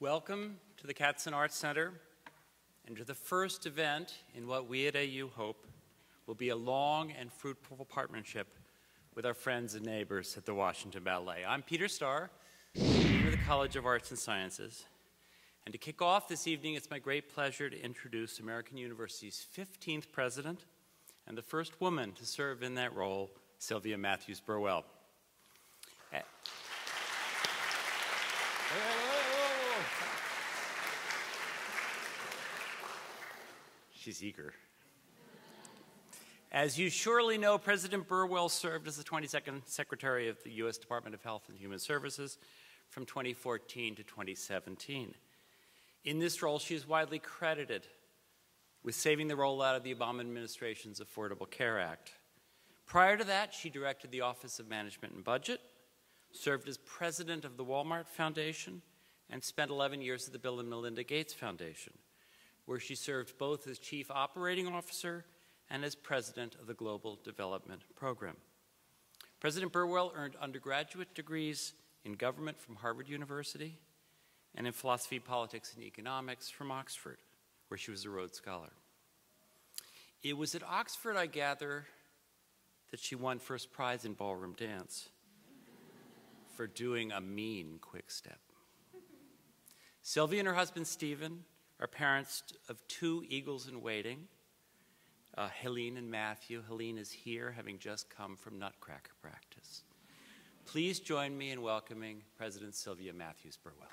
Welcome to the Katzen Arts Center and to the first event in what we at AU hope will be a long and fruitful partnership with our friends and neighbors at the Washington Ballet. I'm Peter Starr, Dean of the College of Arts and Sciences. And to kick off this evening, it's my great pleasure to introduce American University's 15th president and the first woman to serve in that role, Sylvia Matthews Burwell. She's eager. As you surely know, President Burwell served as the 22nd Secretary of the U.S. Department of Health and Human Services from 2014 to 2017. In this role, she is widely credited with saving the rollout of the Obama administration's Affordable Care Act. Prior to that, she directed the Office of Management and Budget, served as president of the Walmart Foundation, and spent 11 years at the Bill and Melinda Gates Foundation where she served both as Chief Operating Officer and as President of the Global Development Program. President Burwell earned undergraduate degrees in government from Harvard University and in philosophy, politics, and economics from Oxford, where she was a Rhodes Scholar. It was at Oxford, I gather, that she won first prize in ballroom dance for doing a mean quick step. Sylvia and her husband Stephen are parents of two eagles in waiting, uh, Helene and Matthew. Helene is here, having just come from Nutcracker practice. Please join me in welcoming President Sylvia Matthews Burwell.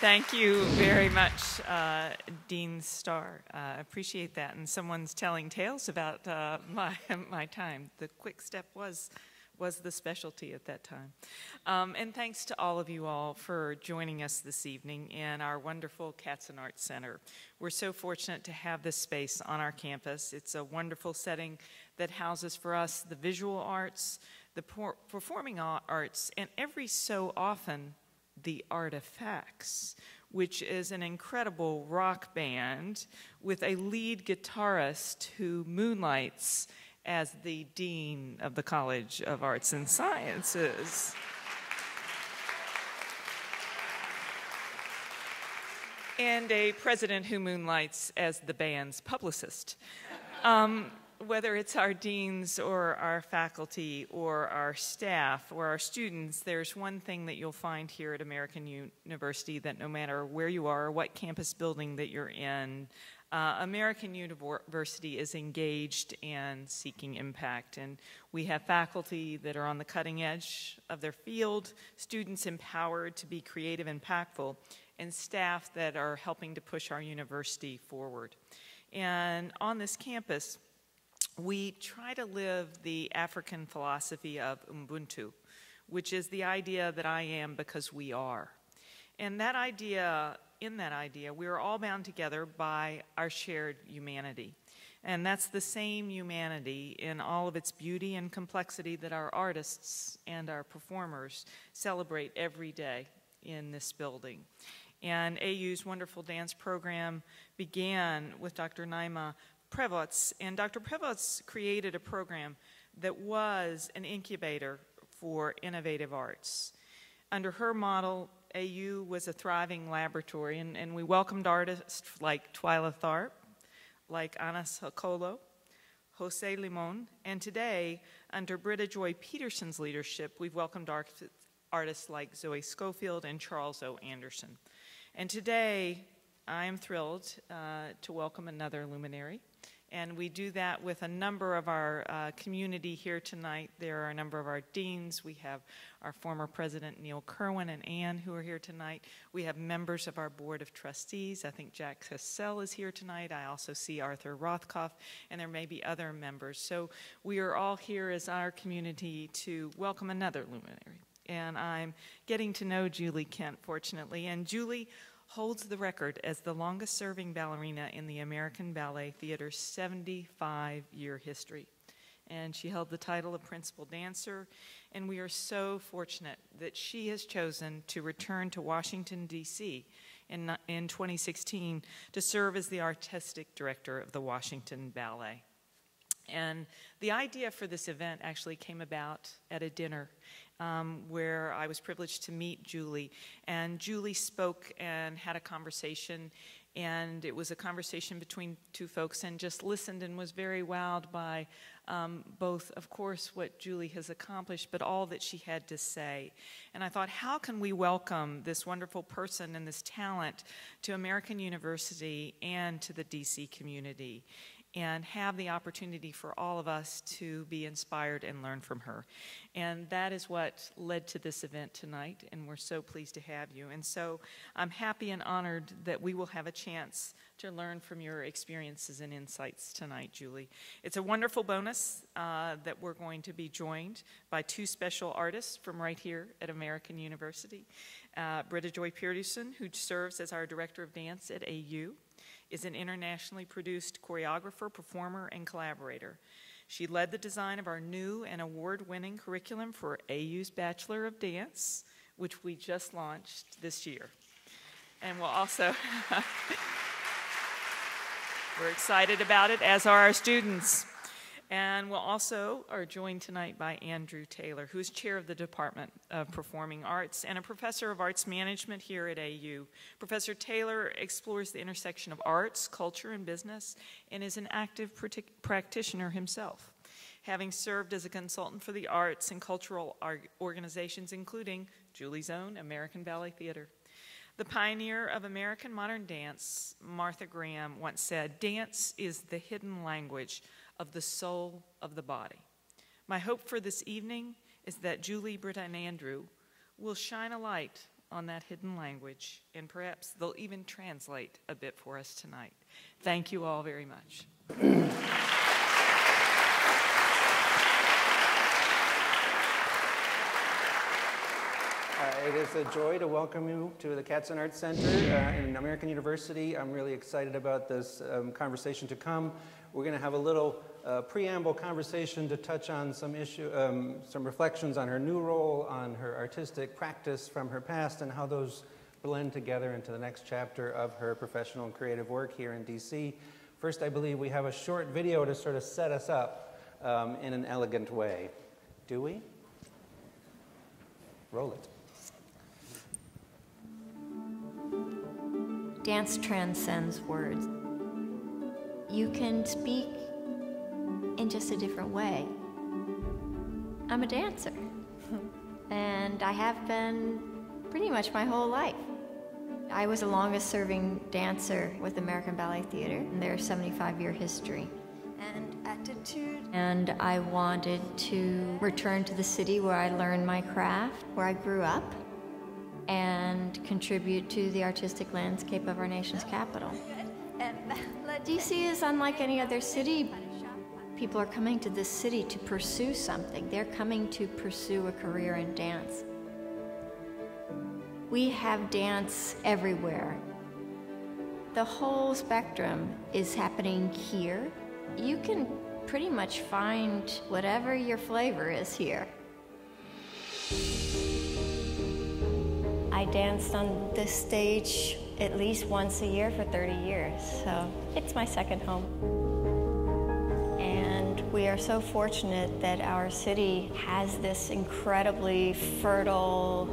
Thank you very much, uh, Dean Starr. Uh, appreciate that. And someone's telling tales about uh, my, my time. The quick step was was the specialty at that time. Um, and thanks to all of you all for joining us this evening in our wonderful Katzen Arts Center. We're so fortunate to have this space on our campus. It's a wonderful setting that houses for us the visual arts, the performing arts, and every so often, the artifacts which is an incredible rock band with a lead guitarist who moonlights as the Dean of the College of Arts and Sciences. and a president who moonlights as the band's publicist. Um, whether it's our deans or our faculty or our staff or our students, there's one thing that you'll find here at American University that no matter where you are or what campus building that you're in, uh, American University is engaged in seeking impact, and we have faculty that are on the cutting edge of their field, students empowered to be creative and impactful, and staff that are helping to push our university forward. And on this campus, we try to live the African philosophy of Ubuntu, which is the idea that I am because we are. And that idea in that idea, we are all bound together by our shared humanity. And that's the same humanity in all of its beauty and complexity that our artists and our performers celebrate every day in this building. And AU's wonderful dance program began with Dr. Naima Prevots, and Dr. Prevots created a program that was an incubator for innovative arts. Under her model, AU was a thriving laboratory, and, and we welcomed artists like Twyla Tharp, like Anas Hakolo, Jose Limon, and today, under Britta Joy Peterson's leadership, we've welcomed art artists like Zoe Scofield and Charles O. Anderson. And today, I am thrilled uh, to welcome another luminary, and we do that with a number of our uh, community here tonight. There are a number of our deans. We have our former president, Neil Kerwin, and Ann, who are here tonight. We have members of our board of trustees. I think Jack Cassell is here tonight. I also see Arthur Rothkopf, and there may be other members. So we are all here as our community to welcome another luminary. And I'm getting to know Julie Kent, fortunately. And Julie holds the record as the longest serving ballerina in the American Ballet Theater's 75 year history. And she held the title of principal dancer, and we are so fortunate that she has chosen to return to Washington, D.C. In, in 2016 to serve as the artistic director of the Washington Ballet. And the idea for this event actually came about at a dinner um, where I was privileged to meet Julie. And Julie spoke and had a conversation, and it was a conversation between two folks, and just listened and was very wowed by um, both, of course, what Julie has accomplished, but all that she had to say. And I thought, how can we welcome this wonderful person and this talent to American University and to the DC community? And have the opportunity for all of us to be inspired and learn from her. And that is what led to this event tonight, and we're so pleased to have you. And so I'm happy and honored that we will have a chance to learn from your experiences and insights tonight, Julie. It's a wonderful bonus uh, that we're going to be joined by two special artists from right here at American University. Uh, Britta Joy Peterson, who serves as our Director of Dance at AU, is an internationally produced choreographer, performer, and collaborator. She led the design of our new and award winning curriculum for AU's Bachelor of Dance, which we just launched this year. And we'll also, we're excited about it, as are our students. And we'll also are joined tonight by Andrew Taylor, who's chair of the Department of Performing Arts and a professor of arts management here at AU. Professor Taylor explores the intersection of arts, culture, and business and is an active practitioner himself, having served as a consultant for the arts and cultural organizations, including Julie's own American Ballet Theater. The pioneer of American modern dance, Martha Graham, once said, Dance is the hidden language of the soul of the body. My hope for this evening is that Julie, Britta, and Andrew will shine a light on that hidden language, and perhaps they'll even translate a bit for us tonight. Thank you all very much. Uh, it is a joy to welcome you to the Katzen Arts Center uh, in American University. I'm really excited about this um, conversation to come. We're going to have a little uh, preamble conversation to touch on some issue, um, some reflections on her new role, on her artistic practice from her past, and how those blend together into the next chapter of her professional and creative work here in DC. First, I believe we have a short video to sort of set us up um, in an elegant way. Do we? Roll it. Dance transcends words you can speak in just a different way. I'm a dancer, and I have been pretty much my whole life. I was the longest serving dancer with American Ballet Theater in their 75 year history. And attitude. And I wanted to return to the city where I learned my craft, where I grew up, and contribute to the artistic landscape of our nation's capital. DC is unlike any other city. People are coming to this city to pursue something. They're coming to pursue a career in dance. We have dance everywhere. The whole spectrum is happening here. You can pretty much find whatever your flavor is here. I danced on this stage at least once a year for 30 years, so it's my second home. And we are so fortunate that our city has this incredibly fertile,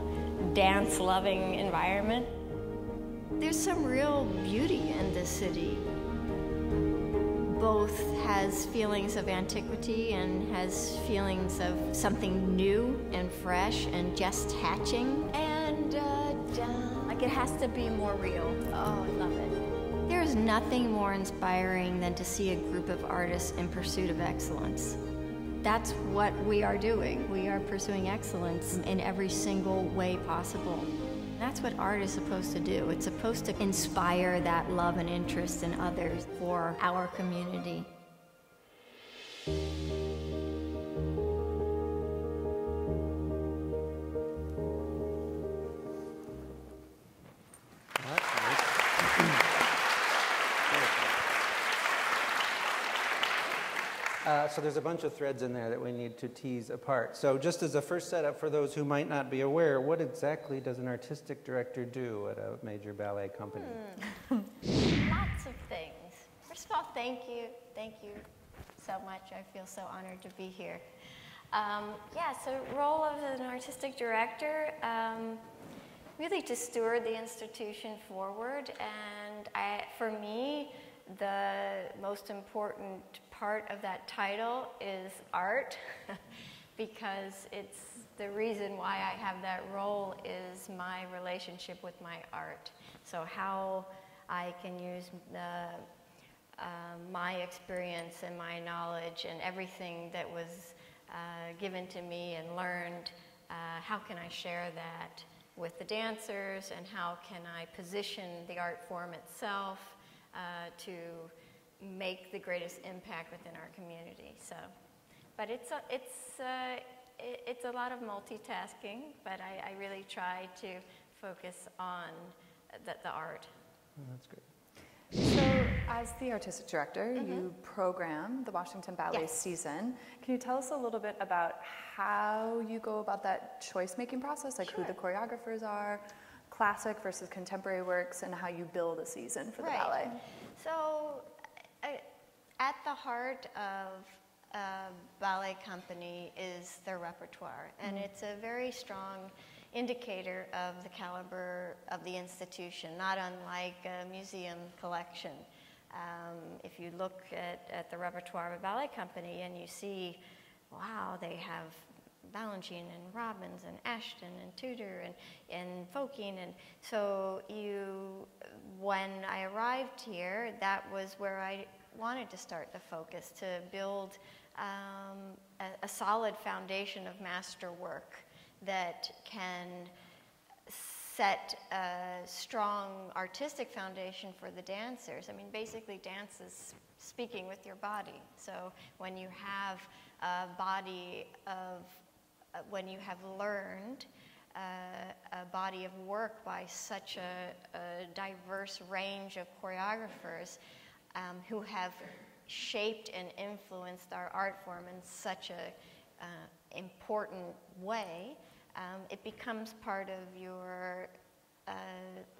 dance loving environment. There's some real beauty in this city. Both has feelings of antiquity and has feelings of something new and fresh and just hatching. And uh, it has to be more real. Oh, I love it. There is nothing more inspiring than to see a group of artists in pursuit of excellence. That's what we are doing. We are pursuing excellence in every single way possible. That's what art is supposed to do. It's supposed to inspire that love and interest in others for our community. Uh, so there's a bunch of threads in there that we need to tease apart. So just as a first setup for those who might not be aware, what exactly does an artistic director do at a major ballet company? Hmm. Lots of things. First of all, thank you. Thank you so much. I feel so honored to be here. Um, yeah, so role of an artistic director, um, really to steward the institution forward. And I, for me, the most important part of that title is art, because it's the reason why I have that role is my relationship with my art. So how I can use the, uh, my experience and my knowledge and everything that was uh, given to me and learned, uh, how can I share that with the dancers and how can I position the art form itself uh, to make the greatest impact within our community. So, but it's a, it's uh, it, it's a lot of multitasking, but I, I really try to focus on the, the art. Oh, that's great. So, as the artistic director, you program the Washington Ballet Yes. season. Can you tell us a little bit about how you go about that choice making process, like who the choreographers are, classic versus contemporary works, and how you build a season for the Right. ballet? So, uh, at the heart of a ballet company is their repertoire, and it's a very strong indicator of the caliber of the institution, not unlike a museum collection. Um, if you look at, at the repertoire of a ballet company and you see, wow, they have Balanchine and Robbins and Ashton and Tudor and, and Fokine. And so you, when I arrived here, that was where I wanted to start the focus, to build um, a, a solid foundation of master work that can set a strong artistic foundation for the dancers. I mean, basically, dance is speaking with your body. So when you have a body of, when you have learned uh, a body of work by such a, a diverse range of choreographers um, who have shaped and influenced our art form in such a uh, important way, um, it becomes part of your uh,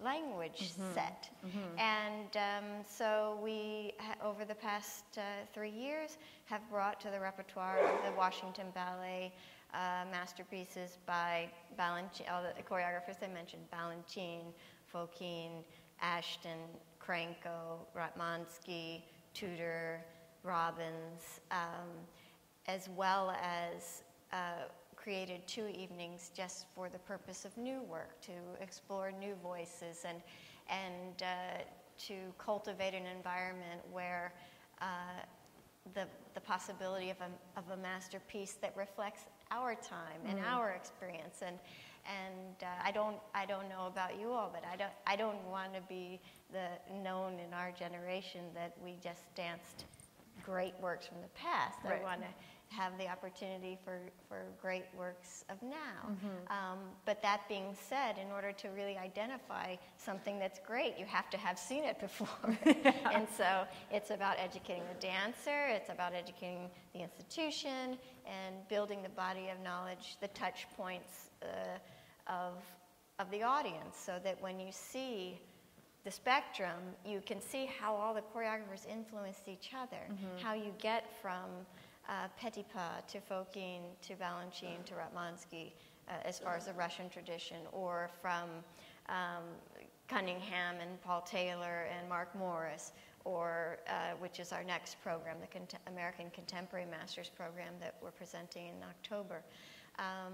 language set. And um, so we, ha- over the past uh, three years, have brought to the repertoire of the Washington Ballet uh, masterpieces by Balanchine, all the choreographers I mentioned, Balanchine, Fokine, Ashton, Cranko, Ratmansky, Tudor, Robbins, um, as well as uh, created two evenings just for the purpose of new work, to explore new voices and, and uh, to cultivate an environment where uh, the, the possibility of a, of a masterpiece that reflects our time and our experience. And, and uh, I, don't, I don't know about you all, but I don't, I don't want to be the known in our generation that we just danced great works from the past. Right. I want to have the opportunity for, for great works of now. Um, but that being said, in order to really identify something that's great, you have to have seen it before. and so it's about educating the dancer, it's about educating the institution, and building the body of knowledge, the touch points uh, of, of the audience, so that when you see the spectrum, you can see how all the choreographers influenced each other, how you get from uh, Petipa to Fokine to Balanchine to Ratmansky uh, as far as the Russian tradition, or from um, Cunningham and Paul Taylor and Mark Morris, or uh, which is our next program, the Cont- American Contemporary Masters program that we're presenting in October. Um,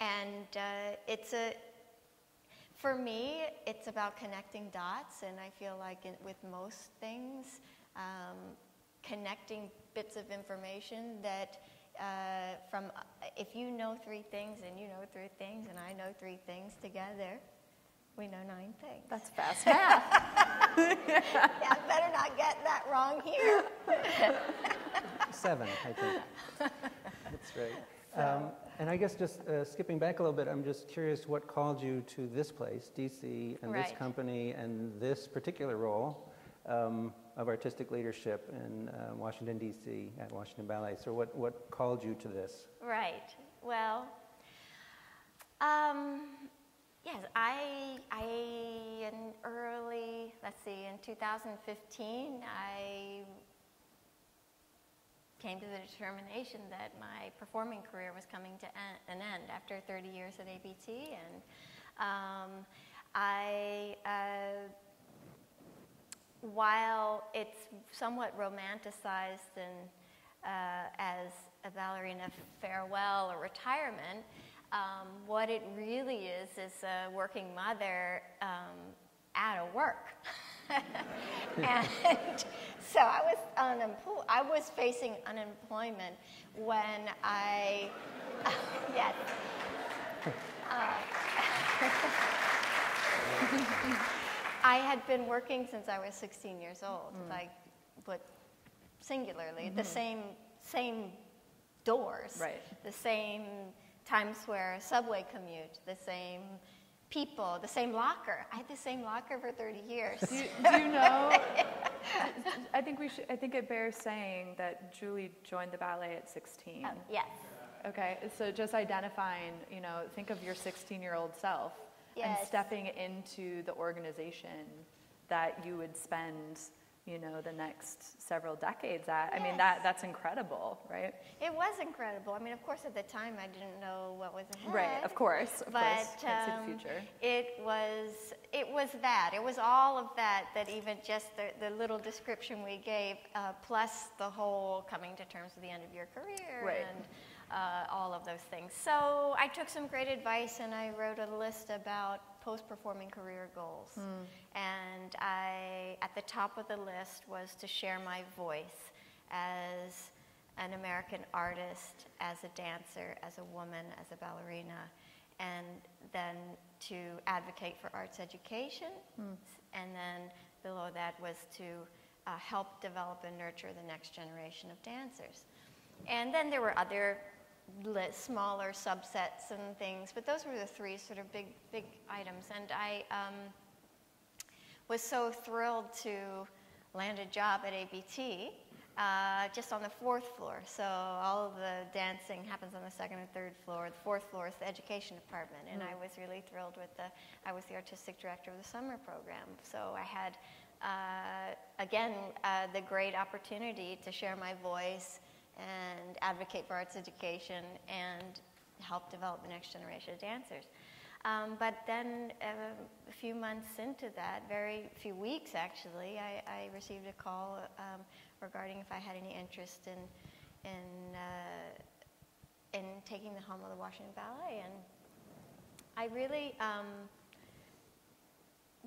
and uh, it's a, for me, it's about connecting dots, and I feel like with most things, um, connecting bits of information that uh, from if you know three things and you know three things and I know three things together, we know nine things. That's fast math. yeah, I better not get that wrong here. Seven, I think. That's right. Um, and I guess just uh, skipping back a little bit, I'm just curious what called you to this place, DC, and this company, and this particular role um, of artistic leadership in uh, Washington, D.C. at Washington Ballet. So, what, what called you to this? Right. Well, um, yes, I, I, in early, let's see, in 2015, I came to the determination that my performing career was coming to an end after 30 years at ABT. And um, I, uh, while it's somewhat romanticized and uh, as a ballerina farewell or retirement, um, what it really is is a working mother um, out of work. and so I was unemployed. I was facing unemployment when I, uh. Uh, I had been working since I was 16 years old, mm. like, but singularly, mm-hmm. the same same doors, right. the same Times Square subway commute, the same people, the same locker. I had the same locker for 30 years. Do, do you know? I think we should. I think it bears saying that Julie joined the ballet at 16. Oh, yes. Okay, so just identifying, you know, think of your 16-year-old self yes. and stepping into the organization that you would spend you know, the next several decades at. Yes. I mean, that, that's incredible, right? It was incredible. I mean, of course, at the time, I didn't know what was ahead. Right, of course, of but, course. Can't um, see the future. It was, it was that. It was all of that, that even just the, the little description we gave, uh, plus the whole coming to terms with the end of your career right. and uh, all of those things. So I took some great advice and I wrote a list about post-performing career goals. Mm. And I, at the top of the list was to share my voice as an American artist, as a dancer, as a woman, as a ballerina, and then to advocate for arts education. Mm. And then below that was to uh, help develop and nurture the next generation of dancers. And then there were other smaller subsets and things, but those were the three sort of big, big items. And I um, was so thrilled to land a job at ABT, uh, just on the fourth floor. So all of the dancing happens on the second and third floor. The fourth floor is the education department, and mm. I was really thrilled with the. I was the artistic director of the summer program, so I had. Uh, again, uh, the great opportunity to share my voice and advocate for arts education and help develop the next generation of dancers. Um, but then uh, a few months into that, very few weeks actually, I, I received a call um, regarding if I had any interest in in uh, in taking the helm of the Washington Ballet, and I really um,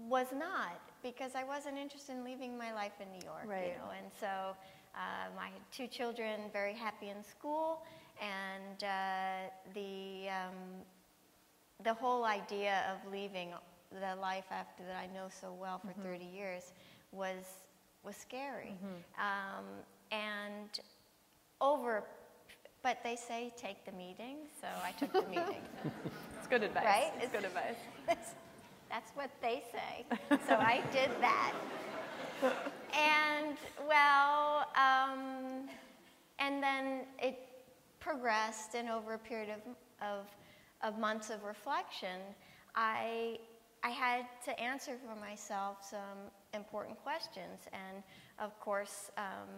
was not because I wasn't interested in leaving my life in New York, right. you know, and so uh, my two children very happy in school, and uh, the um, the whole idea of leaving the life after that I know so well for mm-hmm. 30 years was was scary, mm-hmm. um, and over. But they say take the meeting, so I took the meeting. it's good advice. Right? It's, it's good advice. That's what they say. So I did that well, um, and then it progressed, and over a period of, of, of months of reflection, I, I had to answer for myself some important questions. And of course, um,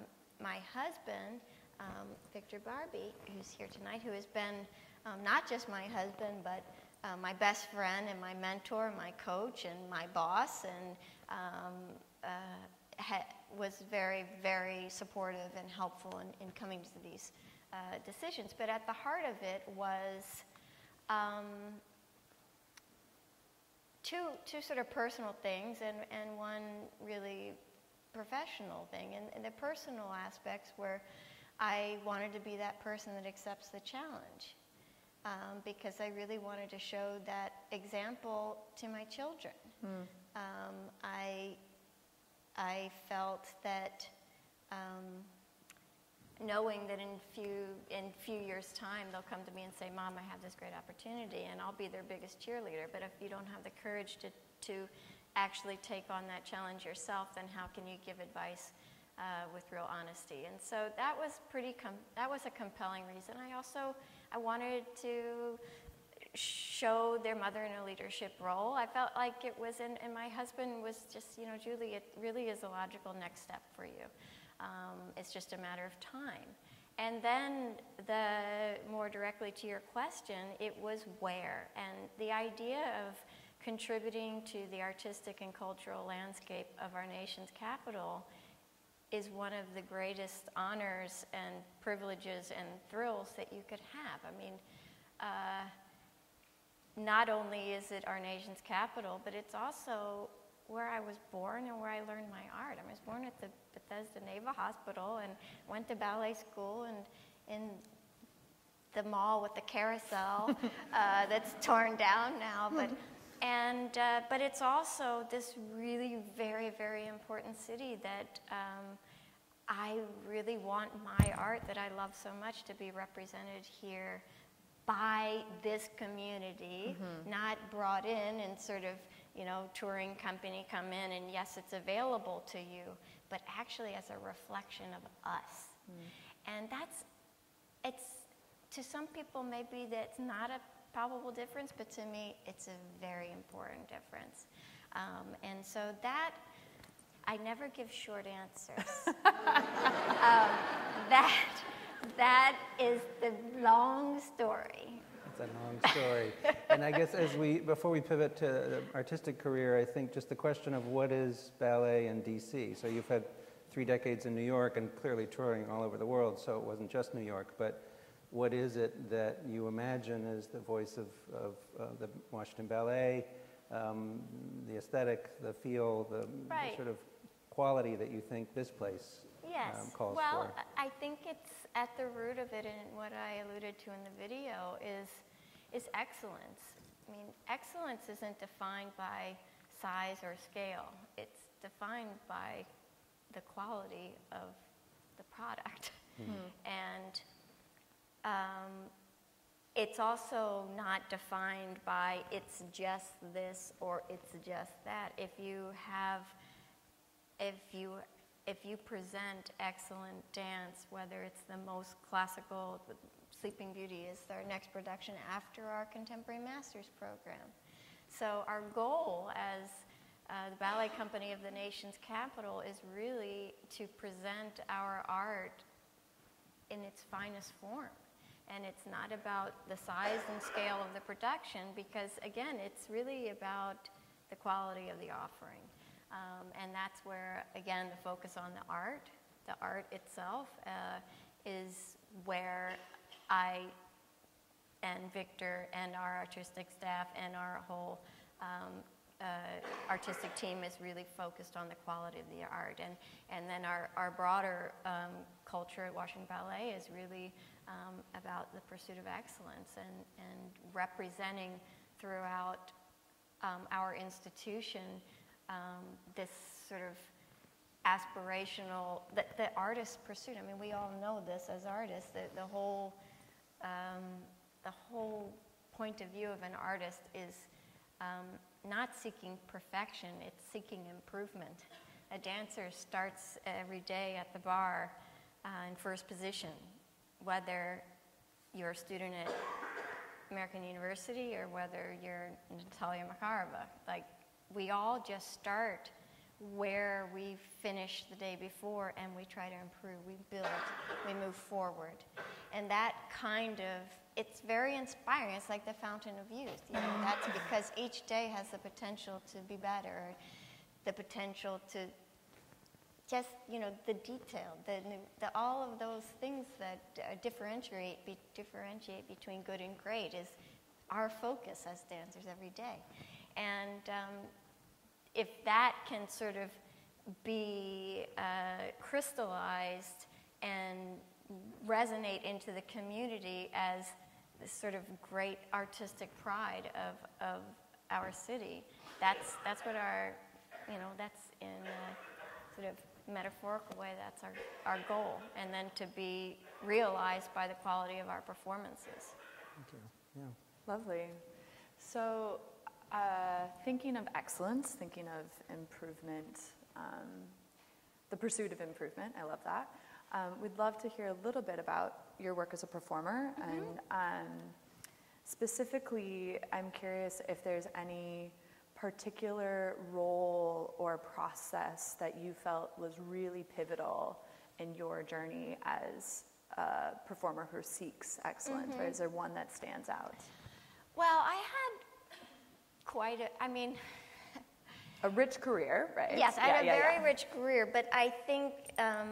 my husband, um, Victor Barbee, who's here tonight, who has been um, not just my husband, but uh, my best friend and my mentor, and my coach, and my boss, and um, uh, was very, very supportive and helpful in, in coming to these uh, decisions. But at the heart of it was um, two, two sort of personal things and, and one really professional thing. And, and the personal aspects were I wanted to be that person that accepts the challenge. Um, because I really wanted to show that example to my children. Mm. Um, I I felt that um, knowing that in few in few years' time they'll come to me and say, "Mom, I have this great opportunity," and I'll be their biggest cheerleader. But if you don't have the courage to to actually take on that challenge yourself, then how can you give advice uh, with real honesty? And so that was pretty. That was a compelling reason. I also I wanted to show their mother in a leadership role. I felt like it was, in, and my husband was just, you know, Julie, it really is a logical next step for you. Um, it's just a matter of time. And then, the more directly to your question, it was where. And the idea of contributing to the artistic and cultural landscape of our nation's capital is one of the greatest honors and privileges and thrills that you could have. I mean, uh, not only is it our nation's capital, but it's also where I was born and where I learned my art. I was born at the Bethesda Naval Hospital and went to ballet school and in the mall with the carousel uh, that's torn down now. But and uh, but it's also this really very very important city that. Um, I really want my art that I love so much to be represented here by this community, mm-hmm. not brought in and sort of, you know, touring company come in and yes, it's available to you, but actually as a reflection of us. Mm. And that's, it's, to some people, maybe that's not a palpable difference, but to me, it's a very important difference. Um, and so that, I never give short answers. um, that, that is the long story. It's a long story. and I guess as we, before we pivot to the artistic career, I think just the question of what is ballet in DC. So you've had three decades in New York and clearly touring all over the world, so it wasn't just New York, but what is it that you imagine as the voice of, of uh, the Washington Ballet, um, the aesthetic, the feel, the, right. the, sort of quality that you think this place yes. um, calls well, for? I think it's at the root of it, and what I alluded to in the video is, is excellence. I mean, excellence isn't defined by size or scale. It's defined by the quality of the product. Mm-hmm. And um, it's also not defined by it's just this or it's just that. If you have, if you if you present excellent dance, whether it's the most classical, Sleeping Beauty is our next production after our Contemporary Masters program. So our goal as uh, the ballet company of the nation's capital is really to present our art in its finest form. And it's not about the size and scale of the production because, again, it's really about the quality of the offering. Um, and that's where, again, the focus on the art, the art itself, uh, is where I and Victor and our artistic staff and our whole um, uh, artistic team is really focused on the quality of the art. And, and then our, our broader um, culture at Washington Ballet is really um, about the pursuit of excellence and, and representing throughout um, our institution um, this sort of aspirational, that, the artists pursuit. I mean, we all know this as artists, that the whole, um, the whole point of view of an artist is um, not seeking perfection, it's seeking improvement. A dancer starts every day at the bar uh, in first position, whether you're a student at American University or whether you're Natalia Makarova. Like, we all just start where we finished the day before and we try to improve, we build, we move forward. And that kind of, it's very inspiring. It's like the fountain of youth. You know, that's because each day has the potential to be better, the potential to just, you know, the detail, the, the all of those things that uh, differentiate, be, differentiate between good and great is our focus as dancers every day. And um, if that can sort of be uh, crystallized and resonate into the community as this sort of great artistic pride of, of our city, that's, that's what our, you know, that's in a sort of metaphorical way, that's our, our goal. And then to be realized by the quality of our performances. Thank you. Yeah. Lovely. So uh, thinking of excellence, thinking of improvement, um, the pursuit of improvement, I love that. Um, we'd love to hear a little bit about your work as a performer. Mm-hmm. And um, specifically, I'm curious if there's any particular role or process that you felt was really pivotal in your journey as a performer who seeks excellence, right? Is there one that stands out? Well, I had quite a, I mean, A rich career, right? yes, I Yeah, had a yeah, very yeah. rich career, but I think um,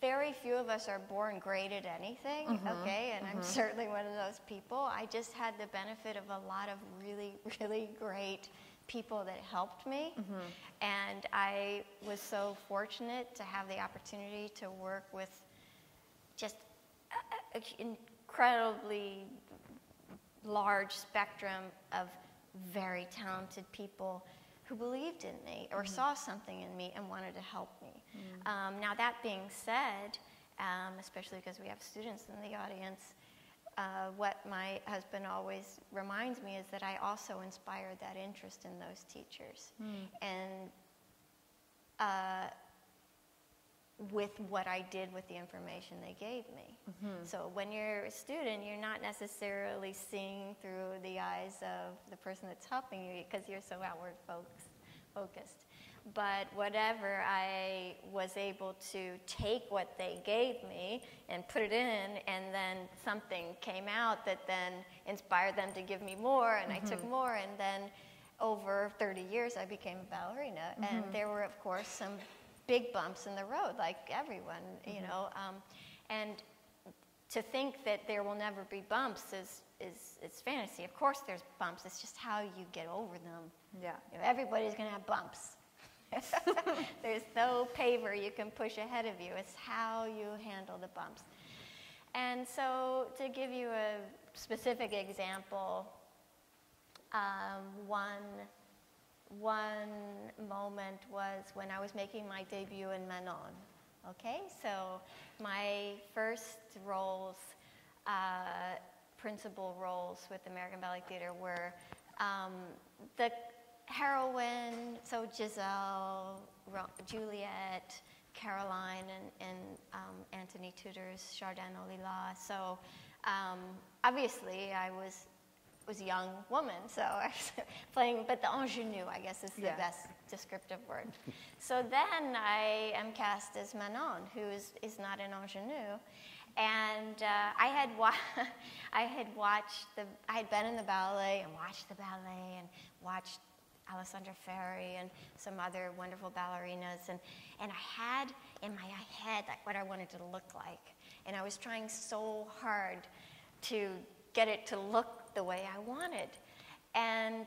very few of us are born great at anything, Mm-hmm, okay? And I'm certainly one of those people. I just had the benefit of a lot of really, really great people that helped me. Mm-hmm. And I was so fortunate to have the opportunity to work with just a- a- an incredibly large spectrum of very talented people who believed in me or saw something in me and wanted to help me. Um, now, that being said, um, especially because we have students in the audience, uh, what my husband always reminds me is that I also inspired that interest in those teachers. And uh, with what I did with the information they gave me. Mm-hmm. So when you're a student, you're not necessarily seeing through the eyes of the person that's helping you because you're so outward focused. focused. But whatever I was able to take what they gave me and put it in, and then something came out that then inspired them to give me more, and I took mm-hmm. more, and then over 30 years I became a ballerina. And mm-hmm. there were, of course, some big bumps in the road, like everyone, you know. Um, and to think that there will never be bumps is, is, is fantasy. Of course, there's bumps. It's just how you get over them. Yeah. You know, everybody's going to have bumps. there's no paver you can push ahead of you. It's how you handle the bumps. And so, to give you a specific example, um, one one moment was when I was making my debut in Manon. Okay, so my first roles, uh, principal roles with American Ballet Theater were um, the heroine, so Giselle, Juliet, Caroline, and, and um, Antony Tudor's Jardin aux Lilas. So um, obviously I was was a young woman, so I was playing, but the ingenue, I guess, is the Yeah. best descriptive word. so then I am cast as Manon, who is, is not an ingenue. And uh, I had wa- I had watched the I had been in the ballet and watched the ballet and watched Alessandra Ferri and some other wonderful ballerinas and and I had in my head like what I wanted to look like and I was trying so hard to get it to look the way I wanted and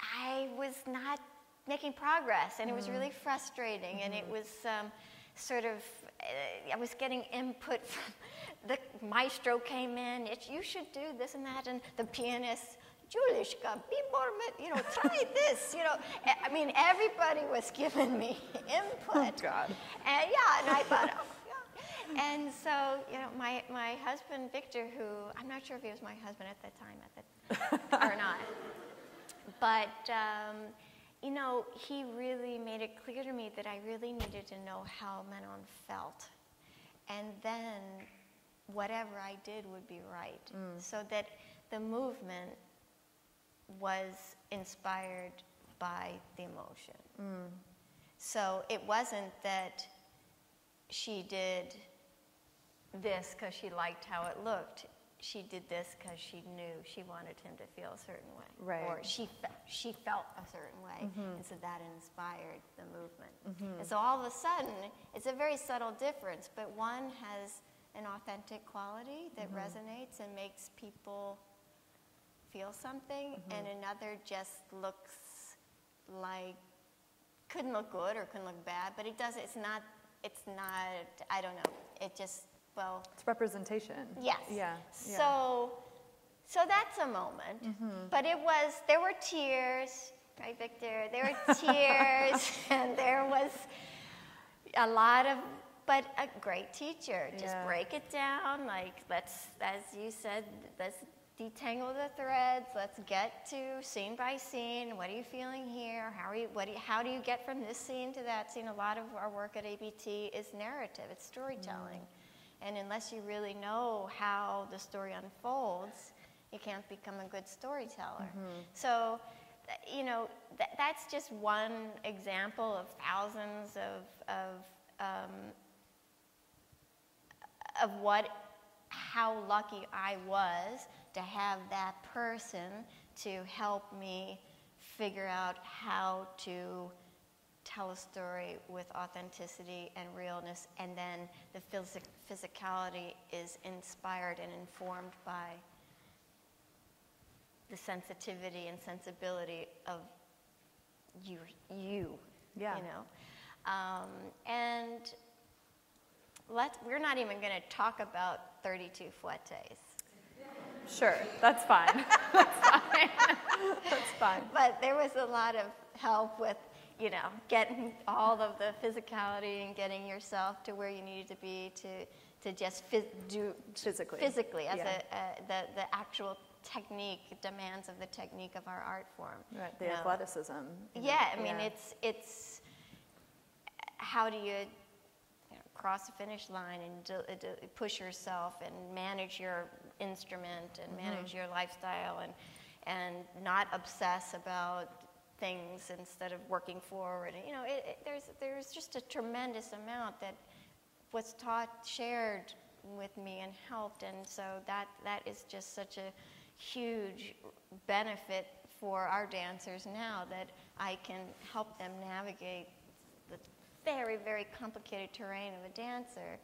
I was not making progress, and it was really frustrating. And it was um, sort of, uh, I was getting input from the maestro came in. It, you should do this and that, and the pianist. Julishka, be more, you know, try this, you know. I mean, everybody was giving me input. God. And yeah, and I thought, oh. And so, you know, my, my husband, Victor, who, I'm not sure if he was my husband at that time at the, or not, but, um, you know, he really made it clear to me that I really needed to know how Manon felt. And then whatever I did would be right. So that the movement was inspired by the emotion. So it wasn't that she did this because she liked how it looked. She did this because she knew she wanted him to feel a certain way. Right. Or she, fe- she felt a certain way. Mm-hmm. And so that inspired the movement. Mm-hmm. And so all of a sudden, it's a very subtle difference, but one has an authentic quality that mm-hmm. resonates and makes people feel something, and another just looks like couldn't look good or couldn't look bad, but it does. It's not. It's not. I don't know. It just well. It's representation. Yes. Yeah. So, so that's a moment. Mm-hmm. But it was. There were tears, right, Victor? There were tears, and there was a lot of. But a great teacher. Just Yeah. break it down. Like let's, as you said, let's detangle the threads. Let's get to scene by scene. What are you feeling here? How are you? What? Do you, how do you get from this scene to that scene? A lot of our work at ABT is narrative. It's storytelling. Mm. And unless you really know how the story unfolds, you can't become a good storyteller. So, you know, th- that's just one example of thousands of, of um, of what, how lucky I was to have that person to help me figure out how to tell a story with authenticity and realness, and then the physic- physicality is inspired and informed by the sensitivity and sensibility of you, you, Yeah. you know. Um, and let's, we're not even going to talk about 32 fouettes. Sure, that's fine. that's fine. that's fine. But there was a lot of help with, you know, getting all of the physicality and getting yourself to where you needed to be to, to just phys- do Physically. physically as Yeah. a, uh, the, the actual technique demands of the technique of our art form. Right, the you athleticism. know, Yeah, I mean, yeah. it's it's how do you, you know, cross the finish line and do, do, push yourself and manage your instrument and Mm-hmm. manage your lifestyle and and not obsess about things instead of working forward. You know, it, it, there's there's just a tremendous amount that was taught, shared with me, and helped, and so that that is just such a huge benefit for our dancers now that I can help them navigate the very very complicated terrain of a dancer,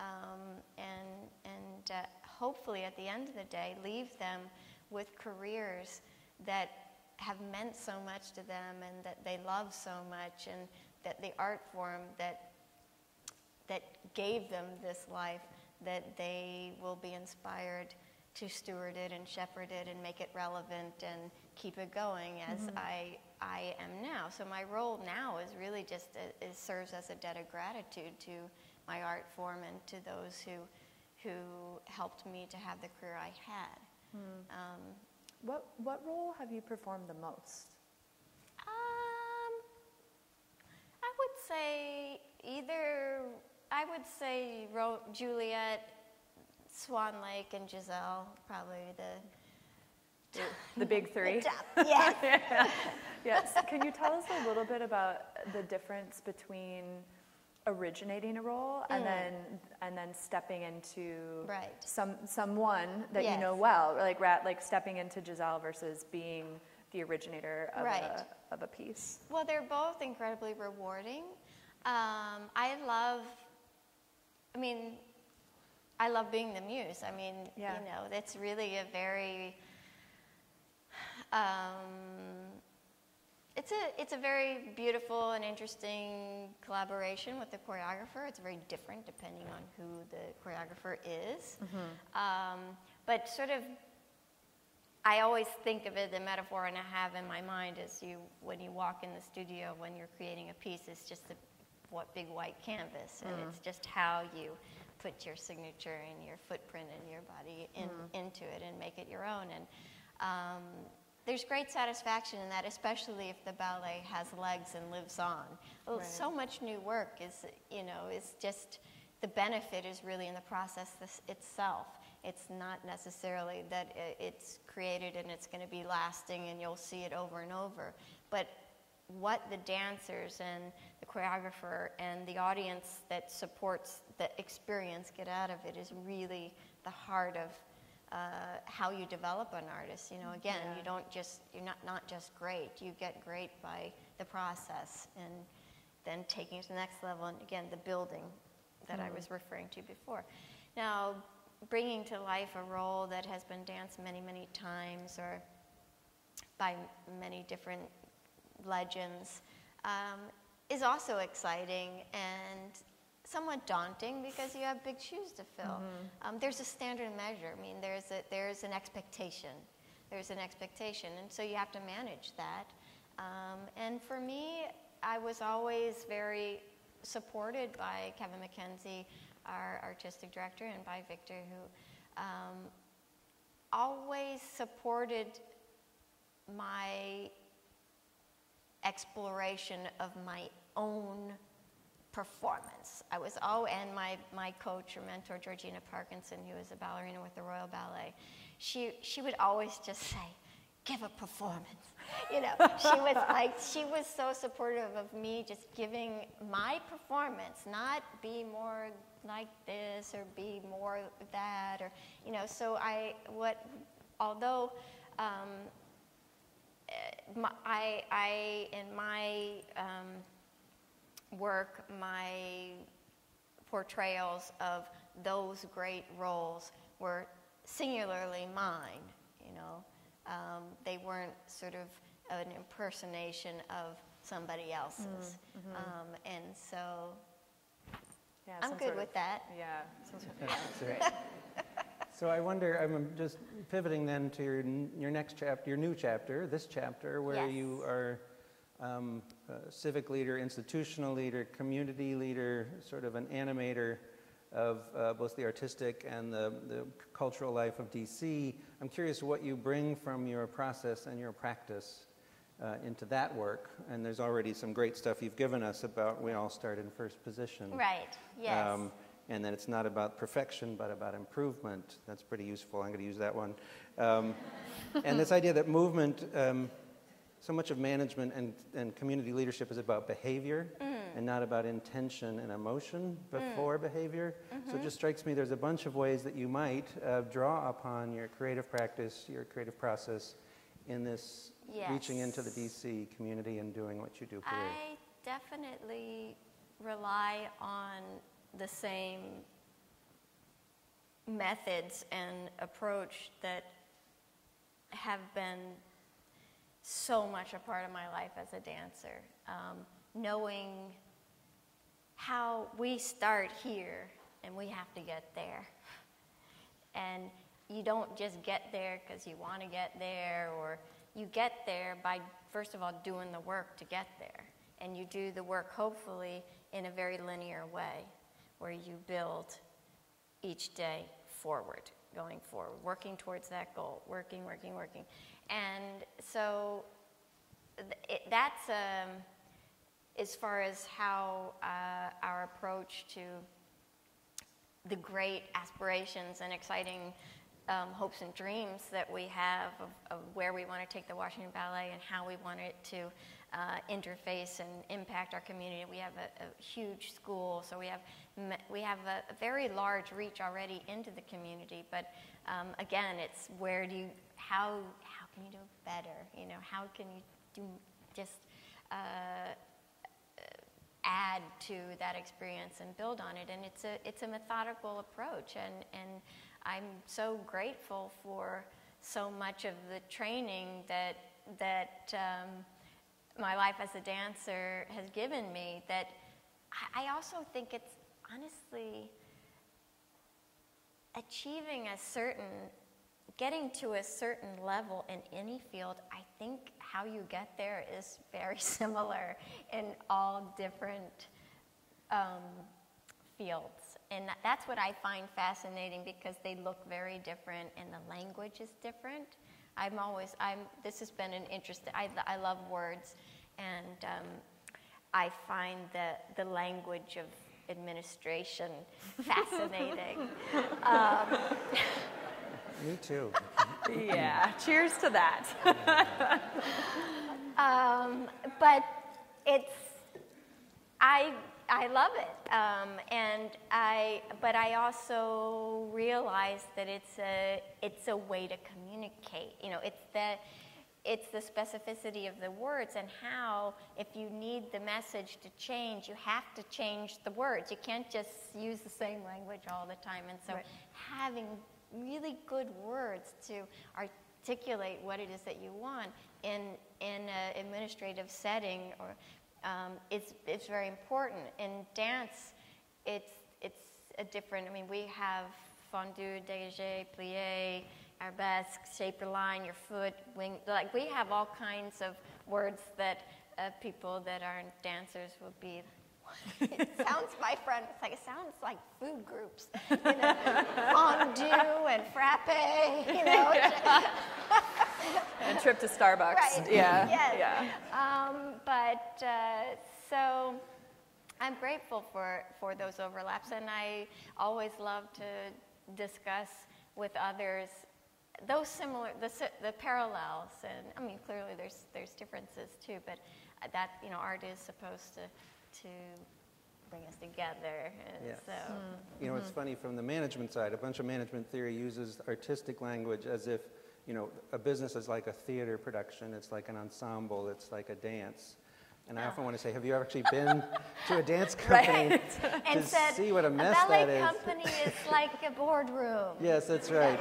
um, and and uh, hopefully at the end of the day leave them with careers that have meant so much to them and that they love so much and that the art form that that gave them this life that they will be inspired to steward it and shepherd it and make it relevant and keep it going as I I am now. So my role now is really just a, it serves as a debt of gratitude to my art form and to those who who helped me to have the career I had. Um, What, what role have you performed the most? Um, I would say either. I would say Ro- Juliet, Swan Lake, and Giselle probably the The big three? top. Yes. Yes. Can you tell us a little bit about the difference between originating a role and then and then stepping into Mm. Right. some someone that you know well, like rat, like stepping into Giselle versus being the originator of Right. a of a piece. Well, they're both incredibly rewarding. Um, I love, I mean, I love being the muse. I mean, Yeah. you know, that's really a very, um, it's a it's a very beautiful and interesting collaboration with the choreographer. It's very different depending on who the choreographer is. Um, but sort of I always think of it, the metaphor and I have in my mind is you, when you walk in the studio, when you're creating a piece, it's just a what big white canvas, and it's just how you put your signature and your footprint and your body in, into it and make it your own. And um, there's great satisfaction in that, especially if the ballet has legs and lives on. Well, Right. So much new work is, you know, is just the benefit is really in the process this, itself. It's not necessarily that it's created and it's going to be lasting and you'll see it over and over. But what the dancers and the choreographer and the audience that supports the experience get out of it is really the heart of uh, how you develop an artist. You know, again, you don't just you're not not just great. You get great by the process and then taking it to the next level. And again, the building that I was referring to before. Now, bringing to life a role that has been danced many, many times or by many different legends um, is also exciting and somewhat daunting because you have big shoes to fill. Um, there's a standard measure. I mean, there's a, there's an expectation. There's an expectation, and so you have to manage that. Um, and for me, I was always very supported by Kevin McKenzie, our artistic director, and by Victor, who um, always supported my exploration of my own performance. I was oh, and my my coach or mentor Georgina Parkinson, who was a ballerina with the Royal Ballet, she she would always just say, "Give a performance." You know, she was like she was so supportive of me just giving my performance, not be more like this or be more that or you know so i what although um, eh, my, I, I in my um, work my portrayals of those great roles were singularly mine you know um, they weren't sort of an impersonation of somebody else's um, and so Yeah, I'm good with of- that. Yeah. some sort of- That's right. So I wonder, I'm just pivoting then to your, your next chapter, your new chapter, this chapter, where you are um, a civic leader, institutional leader, community leader, sort of an animator of uh, both the artistic and the, the cultural life of DC. I'm curious what you bring from your process and your practice uh, into that work. And there's already some great stuff you've given us about we all start in first position. Right, yes. Um, and that it's not about perfection, but about improvement. That's pretty useful. I'm going to use that one. Um, and this idea that movement, um, so much of management and, and community leadership is about behavior mm. and not about intention and emotion mm. before behavior. So it mm-hmm. just strikes me there's a bunch of ways that you might uh, draw upon your creative practice, your creative process in this reaching into the DC community and doing what you do here. I definitely rely on the same methods and approach that have been so much a part of my life as a dancer. Um, knowing how we start here and we have to get there. And you don't just get there because you want to get there, or you get there by, first of all, doing the work to get there. And you do the work, hopefully, in a very linear way, where you build each day forward, going forward, working towards that goal, working, working, working. And so it, that's um, as far as how uh, our approach to the great aspirations and exciting um, hopes and dreams that we have of, of where we want to take the Washington Ballet and how we want it to uh, interface and impact our community. We have a, a huge school, so we have we have a, a very large reach already into the community. But um, again, it's where do you how how can you do better? You know, how can you do just uh, add to that experience and build on it. And it's a it's a methodical approach, and and I'm so grateful for so much of the training that that um, my life as a dancer has given me. That I I also think it's honestly achieving a certain getting to a certain level in any field, I think how you get there is very similar in all different um, fields. And that's what I find fascinating because they look very different and the language is different. I'm always, I'm, this has been an interest, I, I love words and um, I find the, the language of administration fascinating. Me too. Yeah. Cheers to that. Um, but it's I I love it, um, and I but I also realize that it's a it's a way to communicate. You know, it's the it's the specificity of the words and how if you need the message to change, you have to change the words. You can't just use the same language all the time. And so Right. having really good words to articulate what it is that you want in in an administrative setting or um, it's it's very important. In dance, it's it's a different. I mean, we have fondu, dégagé, plié, arabesque, shape your line, your foot, wing. Like we have all kinds of words that uh, people that aren't dancers will be. it sounds, my friend, it's like it sounds like food groups, you know, fondue and frappe, you know. And a trip to Starbucks. Right. Yeah. Yes. Yeah. Um, but uh, so I'm grateful for, for those overlaps, and I always love to discuss with others those similar, the, the parallels. And I mean, clearly there's, there's differences too, but that, you know, art is supposed to, to bring us together. And Yes. So, You know, it's funny from the management side, a bunch of management theory uses artistic language as if, you know, a business is like a theater production, it's like an ensemble, it's like a dance. And I often want to say, have you actually been to a dance company and to said, see what a mess ballet that is? company is like a boardroom. Yes, that's right.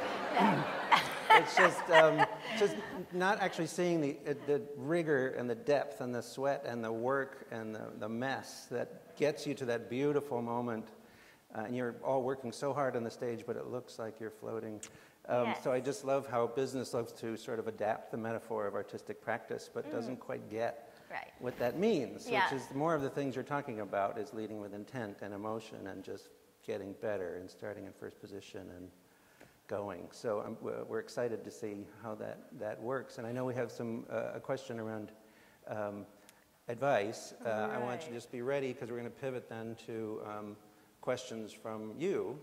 it's just, um, just not actually seeing the, uh, the rigor and the depth and the sweat and the work and the, the mess that gets you to that beautiful moment. Uh, and you're all working so hard on the stage, but it looks like you're floating. Um, So I just love how business loves to sort of adapt the metaphor of artistic practice, but doesn't quite get Right. what that means, Yeah. which is more of the things you're talking about is leading with intent and emotion and just getting better and starting in first position and going. So um, we're excited to see how that, that works. And I know we have some, uh, a question around um, advice. Uh, I want you to just be ready because we're going to pivot then to um, questions from you.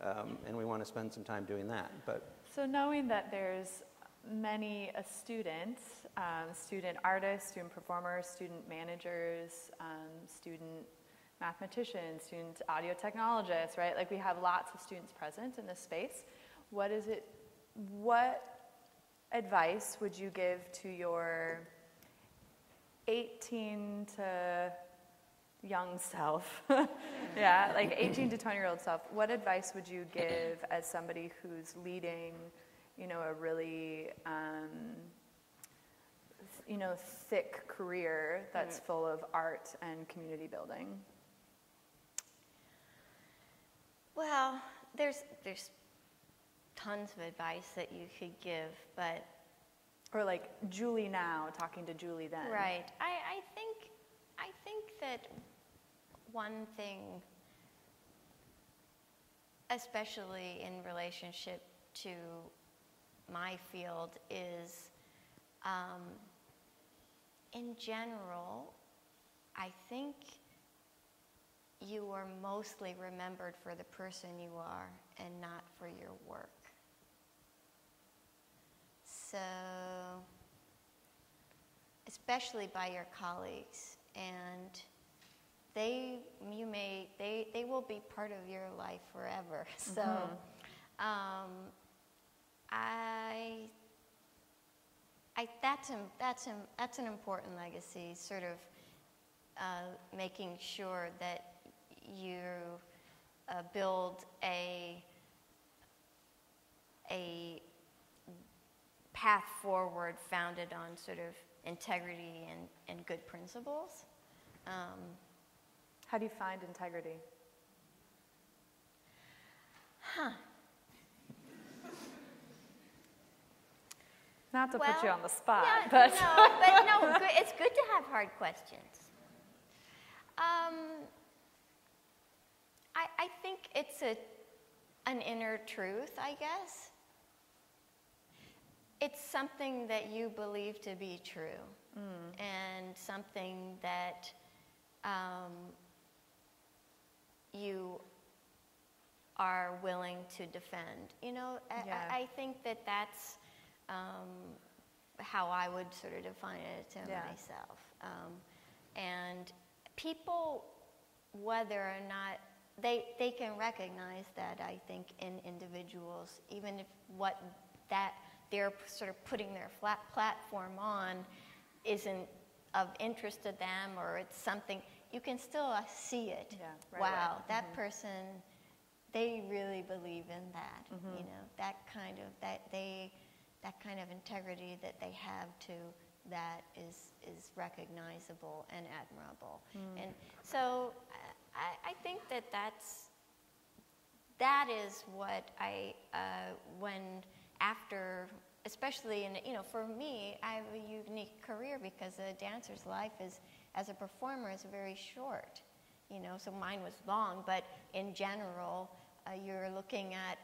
Um, and we want to spend some time doing that. But So knowing that there's many a student, um, student artists, student performers, student managers, um, student mathematicians, student audio technologists, right? Like we have lots of students present in this space. What is it? What advice would you give to your 18 to young self? yeah, like 18 to 20 year old self. What advice would you give as somebody who's leading, you know, a really, um, you know, thick career that's full of art and community building? Well, there's there's tons of advice that you could give, but Or like Julie now talking to Julie then. right. I, I think I think that one thing, especially in relationship to my field, is um, in general, I think you are mostly remembered for the person you are and not for your work. So, especially by your colleagues, and they, you may, they, they will be part of your life forever. So, um, I, I, that's, an, that's, an, that's an important legacy, sort of uh, making sure that you uh, build a, a path forward founded on sort of integrity and, and good principles. Um, How do you find integrity? Huh. Not to put you on the spot, yeah, but no, but no, good, it's good to have hard questions. Um, I, I think it's a, an inner truth, I guess. It's something that you believe to be true, and something that um, you are willing to defend. You know, I, Yeah. I, I think that that's um, how I would sort of define it to Yeah. myself. Um, and people, whether or not they they can recognize that, I think in individuals, even if what that they're sort of putting their flat platform on isn't of interest to them or it's something you can still uh, see it. Yeah, right, wow, right. Mm-hmm. that person they really believe in that. Mm-hmm. You know, that kind of that they that kind of integrity that they have to that is is recognizable and admirable. Mm. And so I, I think that that's that is what I uh, when after especially in you know for me I have a unique career because a dancer's life is as a performer is very short you know so mine was long but in general uh, you're looking at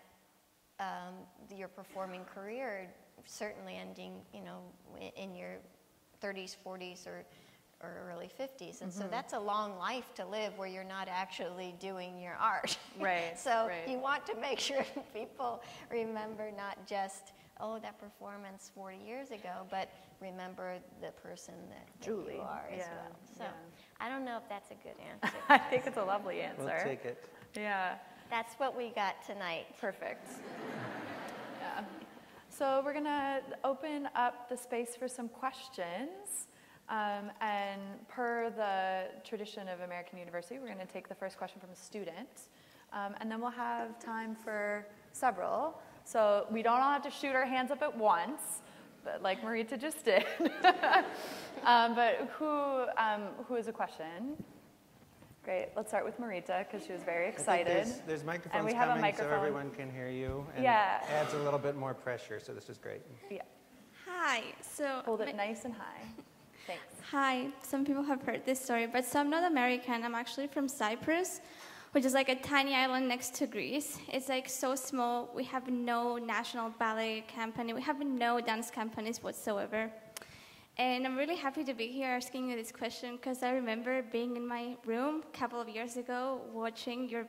um, your performing career certainly ending you know in your 30s 40s or or early 50s and so mm-hmm. that's a long life to live where you're not actually doing your art Right, so right. you want to make sure people remember not just oh that performance 40 years ago but remember the person that, that Julie, you are as well so yeah. I don't know if that's a good answer. I think it's a lovely answer. We'll take it. Yeah, That's what we got tonight. perfect. Yeah. So we're gonna open up the space for some questions. Um, and per the tradition of American University, we're gonna take the first question from a student. Um, and then we'll have time for several. So we don't all have to shoot our hands up at once, but like Marita just did. um, but who, um, who has a question? Great, let's start with Marita, because she was very excited. There's, there's microphones we have a coming microphone. so everyone can hear you. And Yeah. adds a little bit more pressure, so this is great. Yeah, Hi. So hold it nice and high. Thanks. Hi. Some people have heard this story, but so I'm not American. I'm actually from Cyprus, which is like a tiny island next to Greece. It's like so small. We have no national ballet company. We have no dance companies whatsoever. And I'm really happy to be here asking you this question because I remember being in my room a couple of years ago watching your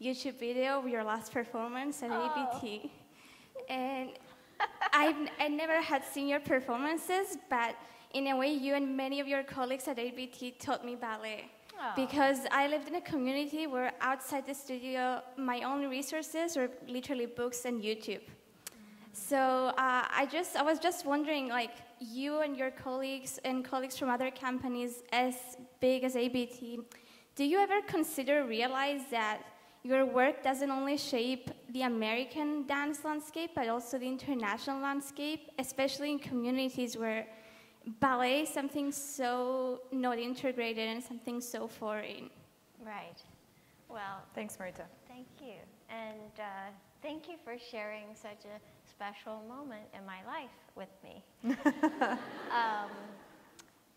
YouTube video of your last performance at oh. ABT. And I've I never had seen your performances, but in a way, you and many of your colleagues at ABT taught me ballet. Because I lived in a community where outside the studio, my only resources were literally books and YouTube. So uh, I just I was just wondering, like you and your colleagues and colleagues from other companies as big as ABT, do you ever consider realize that your work doesn't only shape the American dance landscape, but also the international landscape, especially in communities where ballet is something so not integrated and something so foreign? Right. Well, Thanks, Marita. thank you. And uh, thank you for sharing such a special moment in my life with me. um,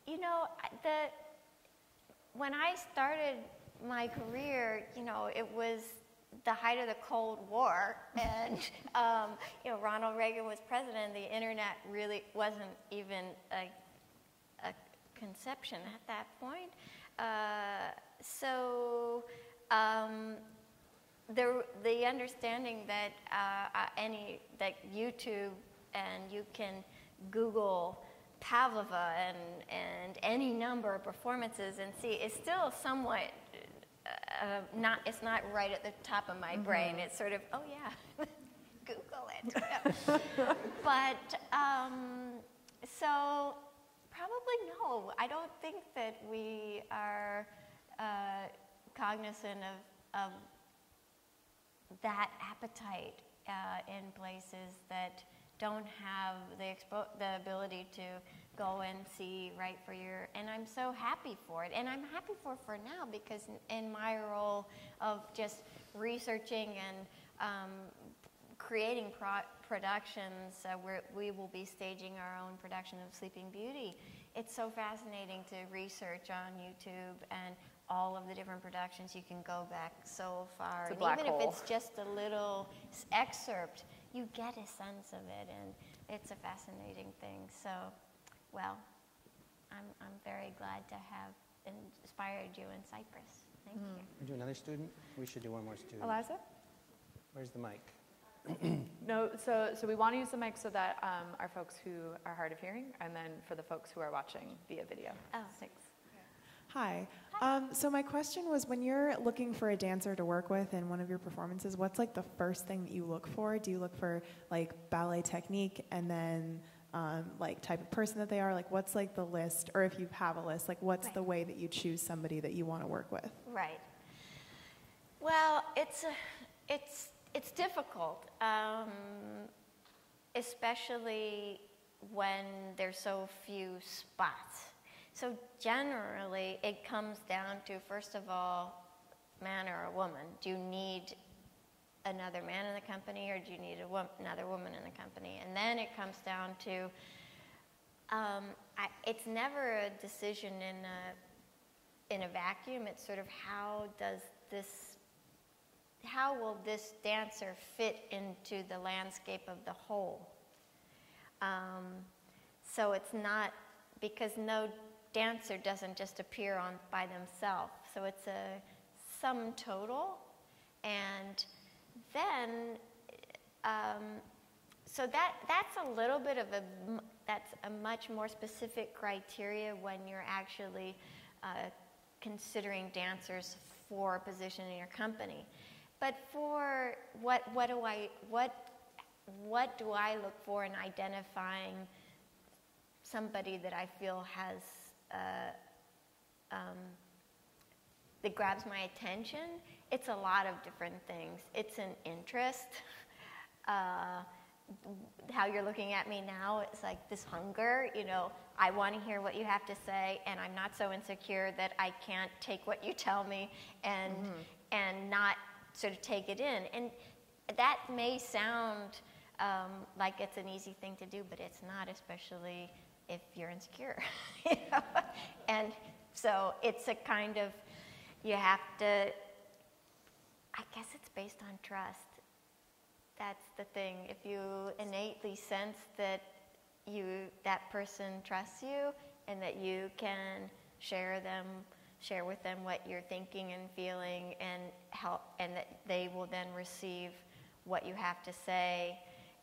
you know, the, when I started my career, you know, it was the height of the Cold War, and um, you know, Ronald Reagan was president. The internet really wasn't even a, a conception at that point. Uh, so um, the, the understanding that uh, uh, any that YouTube and you can Google Pavlova and, and any number of performances and see is still somewhat uh, not it's not right at the top of my brain. It's sort of oh yeah, Google it. but um, so probably no. I don't think that we are uh, cognizant of, of that appetite uh, in places that don't have the, expo- the ability to go and see right for your and i'm so happy for it. And i'm happy for it for now because in, my role of just researching and um, creating pro- productions uh, where we will be staging our own production of sleeping beauty. It's so fascinating to research on youtube and all of the different productions. You can go back so far. And even hole. if it's just a little excerpt you get a sense of it and it's a fascinating thing. So well i'm, I'm very glad to have inspired you in cyprus thank you We do another student? We should do one more student. Eliza? Where's the mic? No, so, so we want to use the mic so that um, our folks who are hard of hearing, and then for the folks who are watching via video. Oh. Thanks. Hi. Um, so my question was, when you're looking for a dancer to work with in one of your performances, what's like the first thing that you look for? Do you look for like ballet technique and then um, like type of person that they are? Like, what's like the list, or if you have a list, like what's Right. the way that you choose somebody that you want to work with? Right. Well, it's a, it's it's difficult, um, especially when there's so few spots. So generally, it comes down to first of all, man or a woman. Do you need another man in the company, or do you need wo- another woman in the company? And then it comes down to um, I, it's never a decision in a in a vacuum. It's sort of how does this, how will this dancer fit into the landscape of the whole? Um, so it's not because no dancer doesn't just appear on by themselves. So it's a sum total, and then um, so that that's a little bit of a that's a much more specific criteria when you're actually uh, considering dancers for a position in your company. But for what, what do I, what, what do I look for in identifying somebody that I feel has, uh, um, that grabs my attention? It's a lot of different things. It's an interest. Uh, how you're looking at me now, it's like this hunger, you know, I want to hear what you have to say, and I'm not so insecure that I can't take what you tell me and, and not sort of take it in. And that may sound um, like it's an easy thing to do, but it's not, especially if you're insecure. you know? And so it's a kind of, you have to, I guess it's based on trust. That's the thing. If you innately sense that you that person trusts you and that you can share them share with them what you're thinking and feeling and help and that they will then receive what you have to say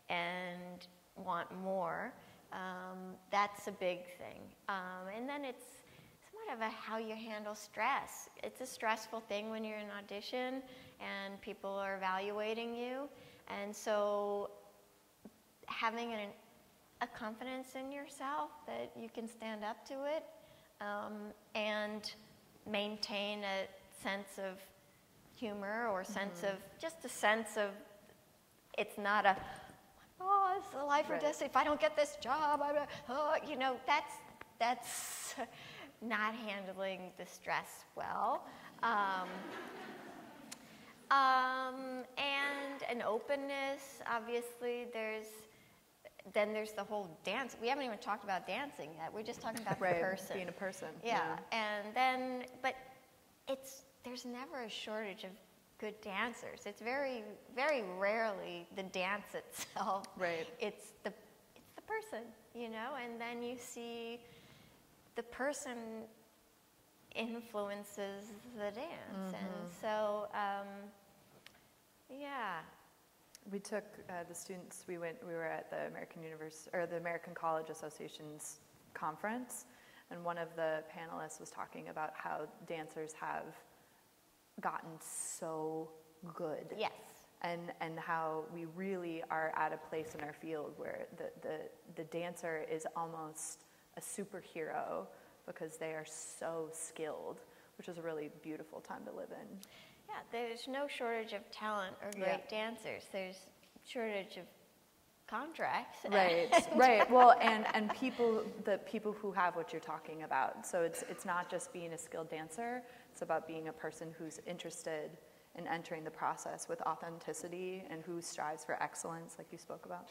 and want more um, that's a big thing um, and then it's somewhat of a how you handle stress it's a stressful thing when you're in audition and people are evaluating you. And so having an, a confidence in yourself that you can stand up to it um, and maintain a sense of humor or sense of just a sense of it's not a oh it's a life or death. If I don't get this job I'm a, oh you know that's that's not handling the stress well. Um, um, and an openness, obviously, there's, then there's the whole dance. We haven't even talked about dancing yet. We're just talking about Right, the person. being a person, Yeah. And then, but it's, there's never a shortage of good dancers. It's very, very rarely the dance itself. Right. It's the, it's the person, you know, and then you see the person influences the dance. And so, um, yeah. We took uh, the students. We went. We were at the American Univers or the American College Association's conference, and one of the panelists was talking about how dancers have gotten so good. Yes. And, and how we really are at a place in our field where the, the, the dancer is almost a superhero because they are so skilled, which is a really beautiful time to live in. Yeah, there's no shortage of talent or great Yeah. dancers. There's shortage of contracts. Right, right. Well, and, and people, the people who have what you're talking about. So it's, it's not just being a skilled dancer, it's about being a person who's interested in entering the process with authenticity and who strives for excellence, like you spoke about.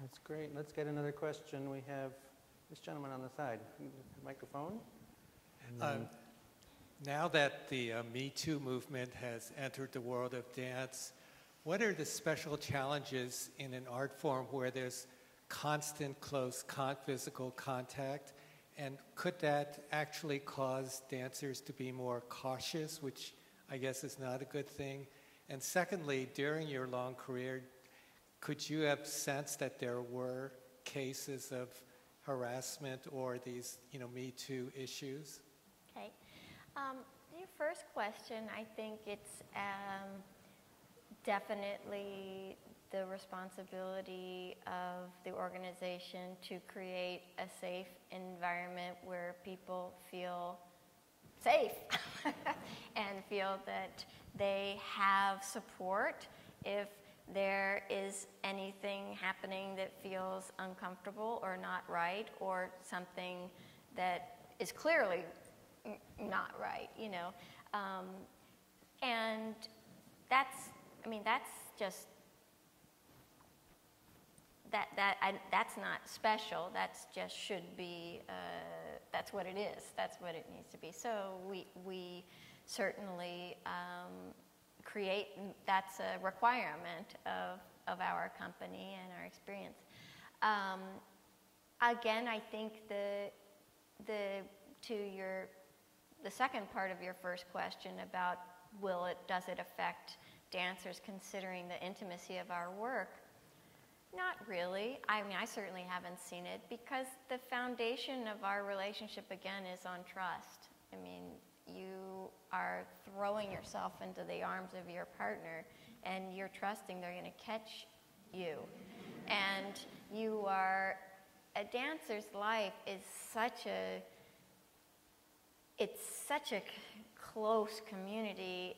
That's great. Let's get another question. We have this gentleman on the side. Microphone? And Um, then- Now that the uh, Me Too movement has entered the world of dance, what are the special challenges in an art form where there's constant close con- physical contact? And could that actually cause dancers to be more cautious, which I guess is not a good thing? And secondly, during your long career, could you have sensed that there were cases of harassment or these, you know, Me Too issues? Okay. Um, your first question, I think it's um, definitely the responsibility of the organization to create a safe environment where people feel safe and feel that they have support if there is anything happening that feels uncomfortable or not right or something that is clearly not right, you know. Um, and that's, I mean, that's just, that, that, I, that's not special. That's just should be, uh, that's what it is. That's what it needs to be. So we, we certainly um, create, that's a requirement of, of our company and our experience. Um, again, I think the, the, to your, the second part of your first question about will it, does it affect dancers considering the intimacy of our work? Not really. I mean, I certainly haven't seen it because the foundation of our relationship again is on trust. I mean, you are throwing yourself into the arms of your partner and you're trusting they're going to catch you. And you are, a dancer's life is such a, it's such a close community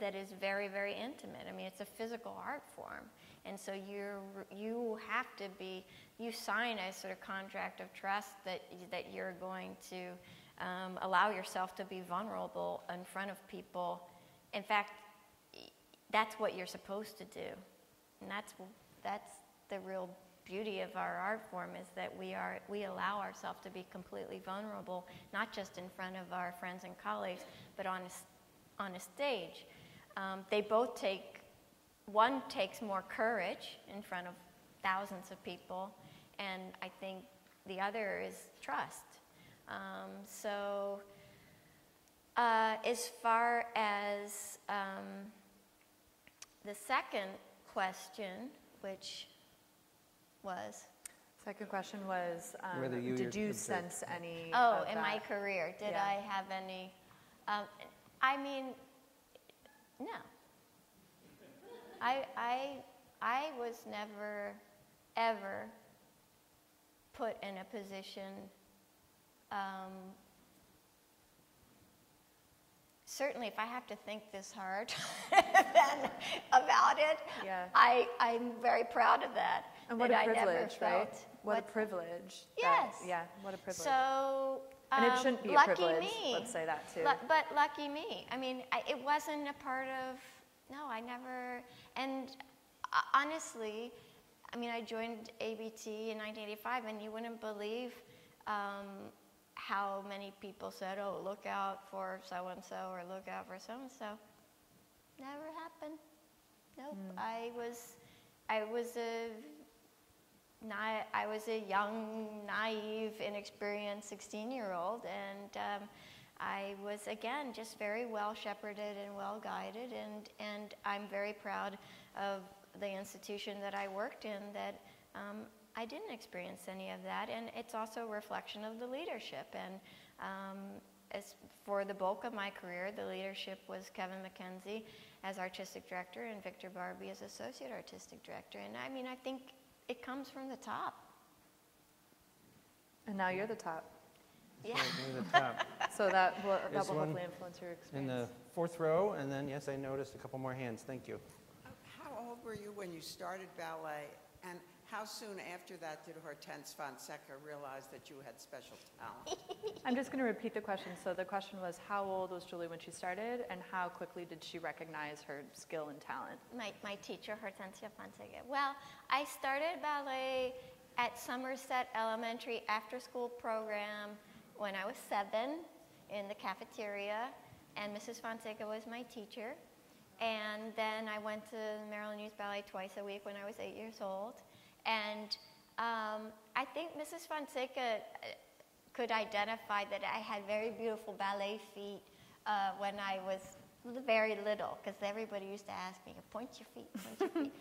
that is very, very intimate. I mean, it's a physical art form. And so you're, you have to be, you sign a sort of contract of trust that, that you're going to um, allow yourself to be vulnerable in front of people. In fact, that's what you're supposed to do. And that's, that's the real beauty of our art form is that we, are, we allow ourselves to be completely vulnerable, not just in front of our friends and colleagues, but on a, on a stage. Um, they both take, one takes more courage in front of thousands of people, and I think the other is trust. Um, so, uh, as far as um, the second question, which was, Second question was, um, Whether you did you observed- sense any oh, of in my that? career, did Yeah. I have any? Um, I mean, no. I, I, I was never, ever put in a position, um, certainly if I have to think this hard then about it, Yeah. I, I'm very proud of that. And what that a privilege, right? felt- What a privilege. that- Yes. Yeah, what a privilege. So, And it um, shouldn't be a lucky privilege, me. let's say that too. Lu- but lucky me. I mean, I, it wasn't a part of. No, I never. And uh, honestly, I mean, I joined ABT in 1985, and you wouldn't believe um, how many people said, "Oh, look out for so and so," or "Look out for so and so." Never happened. Nope. I was, I was a na- I was a young, naive, inexperienced 16 year old, and um, I was, again, just very well shepherded and well guided. And, and I'm very proud of the institution that I worked in that um, I didn't experience any of that. And it's also a reflection of the leadership. And um, as for the bulk of my career, the leadership was Kevin McKenzie as artistic director and Victor Barbee as associate artistic director. And I mean, I think it comes from the top. And now you're the top. Yeah. Near the top. So that will, that There's will one hopefully influence your In experience. the fourth row, and then, yes, I noticed a couple more hands. Thank you. How old were you when you started ballet? And how soon after that did Hortense Fonseca realize that you had special talent? I'm just going to repeat the question. So the question was, how old was Julie when she started, and how quickly did she recognize her skill and talent? my, my teacher, Hortensia Fonseca. Well, I started ballet at Somerset Elementary after school program when I was seven in the cafeteria, and Mrs. Fonseca was my teacher. And then I went to Maryland Youth Ballet twice a week when I was eight years old. And um, I think Mrs. Fonseca uh, could identify that I had very beautiful ballet feet uh, when I was very little, because everybody used to ask me, point your feet, point your feet.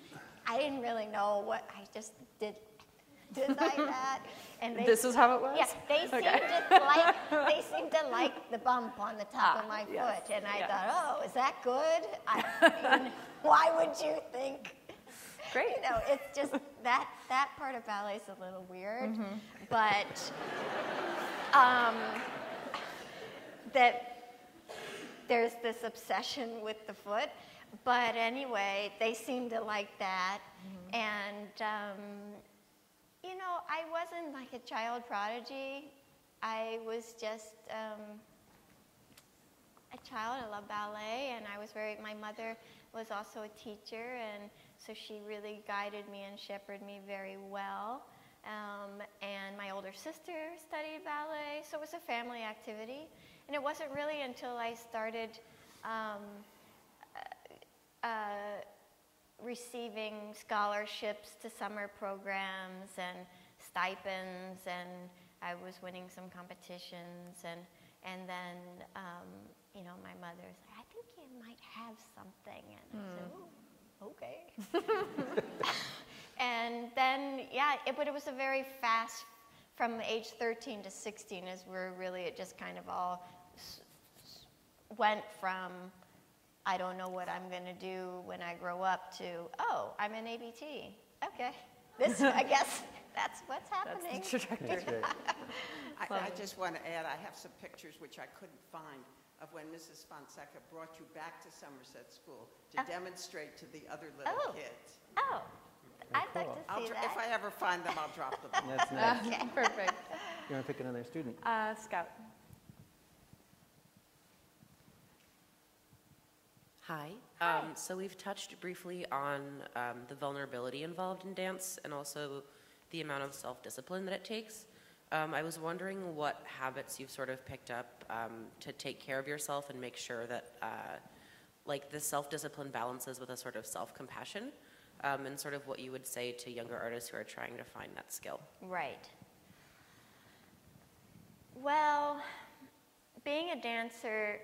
I didn't really know what, I just did, did like that. And they, This is how it was? Yeah, they seemed Okay. to like, they seemed to like the bump on the top Ah, of my yes, foot. And I yes. thought, oh, is that good? I mean, why would you think? Great. You know, it's just that that part of ballet is a little weird, Mm-hmm. but um, that there's this obsession with the foot. But anyway, they seem to like that, Mm-hmm. and um, you know, I wasn't like a child prodigy. I was just um, a child. I love ballet, and I was very. My mother was also a teacher, and so she really guided me and shepherded me very well. Um, and my older sister studied ballet, so it was a family activity. And it wasn't really until I started um, uh, uh, receiving scholarships to summer programs and stipends, and I was winning some competitions, and and then um, you know my mother's like, I think you might have something, and I said, "Ooh, okay. and then yeah, it, but it was a very fast from age 13 to 16 is where really it just kind of all s- went from I don't know what I'm going to do when I grow up to oh, I'm an ABT. Okay. This I guess that's what's happening. That's the trajectory. I, I just want to add, I have some pictures which I couldn't find of when Mrs. Fonseca brought you back to Somerset School to Oh. demonstrate to the other little Oh. kids. Oh, I'd like cool. to I'll see that. If I ever find them, I'll drop them. That's nice. Okay. Perfect. You want to pick another student? Uh, Scout. Hi. Um, so we've touched briefly on um, the vulnerability involved in dance and also the amount of self-discipline that it takes. Um, I was wondering what habits you've sort of picked up um, to take care of yourself and make sure that, uh, like, the self-discipline balances with a sort of self-compassion, um, and sort of what you would say to younger artists who are trying to find that skill. Right. Well, being a dancer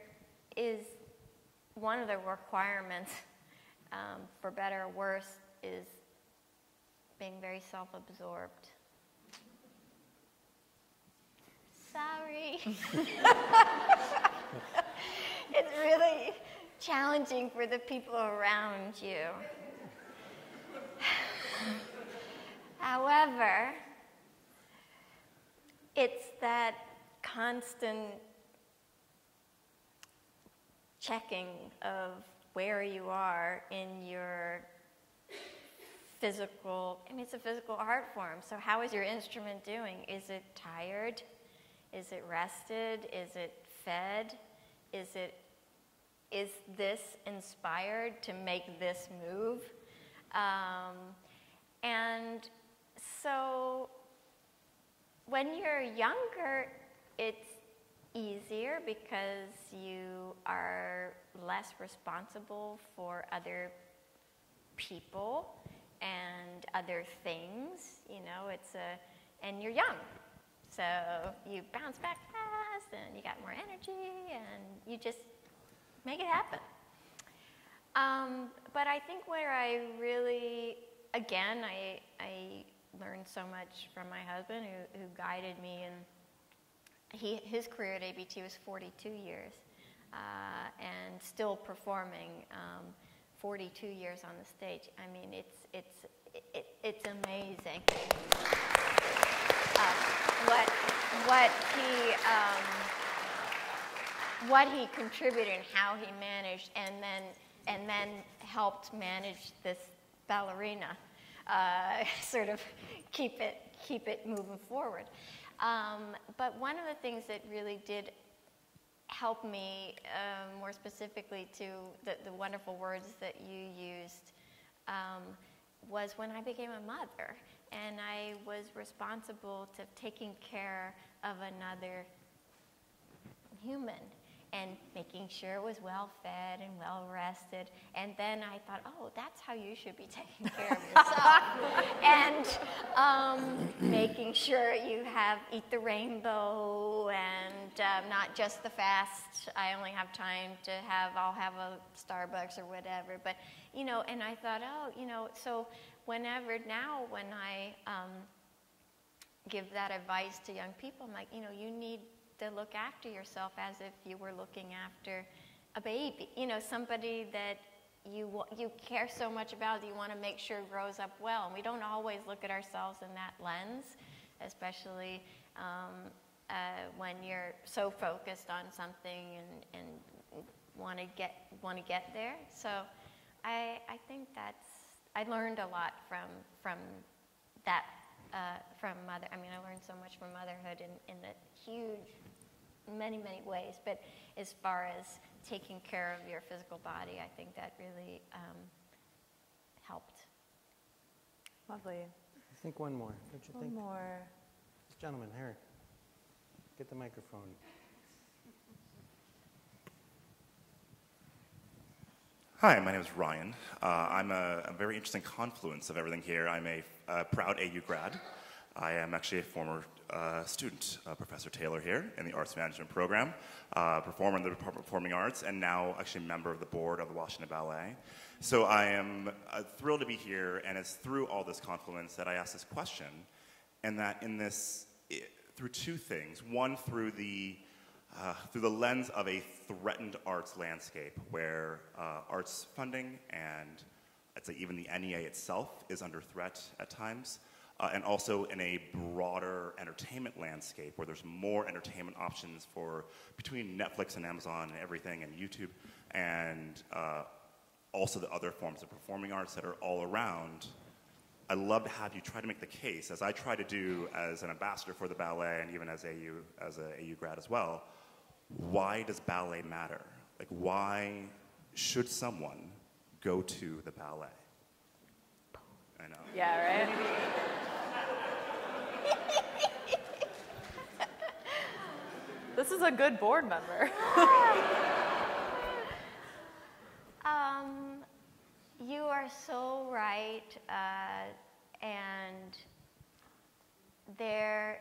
is one of the requirements, um, for better or worse, is being very self absorbed. Sorry. it's really challenging for the people around you. However, it's that constant checking of where you are in your physical, I mean, it's a physical art form. So, how is your instrument doing? Is it tired? Is it rested? Is it fed? Is it is this inspired to make this move? Um, and so when you're younger, it's easier because you are less responsible for other people and other things. You know, it's a, and you're young. So you bounce back fast and you got more energy and you just make it happen. Um, but I think where I really, again, I, I learned so much from my husband who, who guided me and he, his career at ABT was 42 years uh, and still performing um, 42 years on the stage. I mean, it's, it's, it, it's amazing. Uh, what, what he, um, what he contributed and how he managed and then, and then helped manage this ballerina, uh, sort of keep it, keep it moving forward. Um, but one of the things that really did help me, um, more specifically to the, the wonderful words that you used, um, was when I became a mother and I was responsible to taking care of another human and making sure it was well fed and well rested. And then I thought, oh, that's how you should be taking care of yourself. and um, making sure you have eat the rainbow and um, not just the fast. I only have time to have, I'll have a Starbucks or whatever. But, you know, and I thought, oh, you know, so whenever now when I um, give that advice to young people, I'm like, you know, you need to look after yourself as if you were looking after a baby. You know, somebody that you you care so much about that you want to make sure grows up well. And we don't always look at ourselves in that lens, especially um, uh, when you're so focused on something and, and want to get want to get there. So, I I think that's I learned a lot from from that uh, from mother. I mean, I learned so much from motherhood in, in a huge, many, many ways. But as far as taking care of your physical body, I think that really um, helped. Lovely. I think one more. Don't you One think? more. This gentleman here. Get the microphone. Hi, my name is Ryan. Uh, I'm a, a very interesting confluence of everything here. I'm a, a proud AU grad. I am actually a former uh, student, uh, Professor Taylor here in the Arts Management program, uh, performer in the Department of Performing Arts, and now actually a member of the board of the Washington Ballet. So I am uh, thrilled to be here, and it's through all this confluence that I ask this question, and that in this, i through two things. One, through the uh, through the lens of a threatened arts landscape where uh, arts funding and I'd say even the NEA itself is under threat at times, uh, and also in a broader entertainment landscape where there's more entertainment options for between Netflix and Amazon and everything and YouTube, and uh, also the other forms of performing arts that are all around. I'd love to have you try to make the case, as I try to do as an ambassador for the ballet and even as AU as a AU grad as well. Why does ballet matter? Like, why should someone go to the ballet? I know. Yeah, right? this is a good board member. Um, you are so right, uh, and there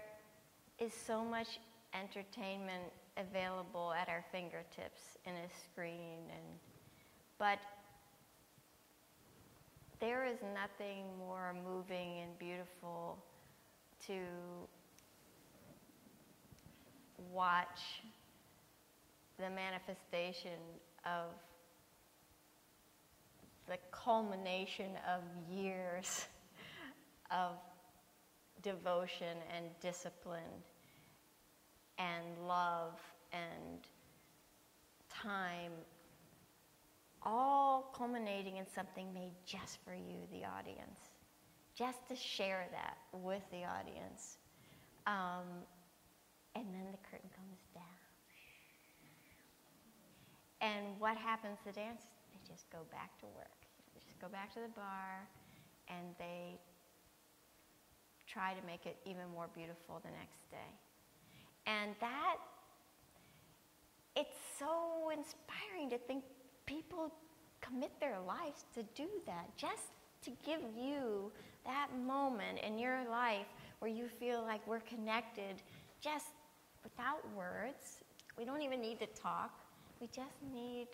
is so much entertainment available at our fingertips in a screen, and but there is nothing more moving and beautiful to watch the manifestation of the culmination of years of devotion and discipline and love and time, all culminating in something made just for you, the audience, just to share that with the audience. Um, and then the curtain comes down. And what happens to dancers? They just go back to work. They just go back to the barre and they try to make it even more beautiful the next day. And that, it's so inspiring to think people commit their lives to do that, just to give you that moment in your life where you feel like we're connected just without words. We don't even need to talk. We just need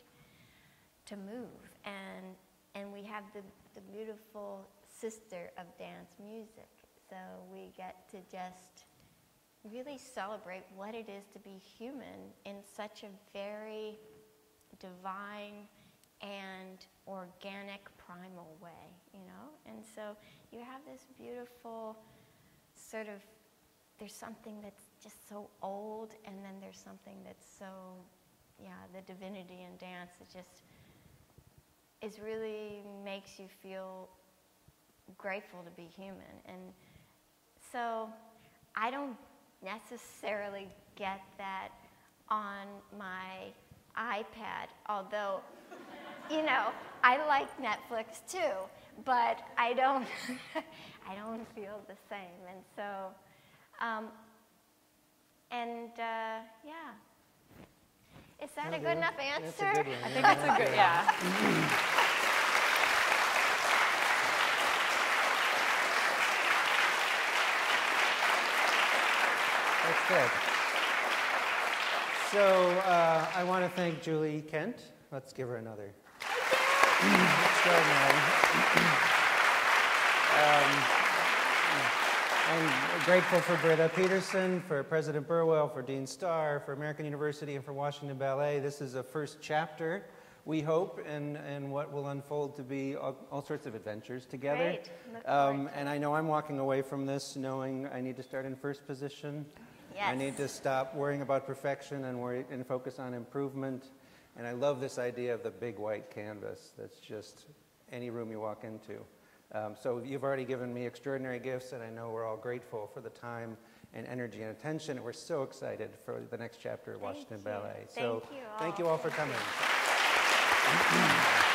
to move. And, and we have the, the beautiful sister of dance music. So we get to just really celebrate what it is to be human in such a very divine and organic primal way, you know? And so you have this beautiful sort of there's something that's just so old and then there's something that's so yeah, the divinity in dance it just is really makes you feel grateful to be human. And so I don't necessarily get that on my iPad, although, you know, I like Netflix too, but I don't, I don't feel the same. And so, um, and uh, yeah. Is that a good enough answer? I think that's a good, yeah. That's good. So uh, I want to thank Julie Kent. Let's give her another. Extraordinary. um, I'm grateful for Britta Peterson, for President Burwell, for Dean Starr, for American University, and for Washington Ballet. This is a first chapter, we hope, in, in what will unfold to be all, all sorts of adventures together. Great. Um, and I know I'm walking away from this knowing I need to start in first position. I need to stop worrying about perfection and, worry, and focus on improvement. And I love this idea of the big white canvas that's just any room you walk into. Um, so you've already given me extraordinary gifts, and I know we're all grateful for the time and energy and attention. And we're so excited for the next chapter of Washington you. Ballet. So Thank you thank you all for coming.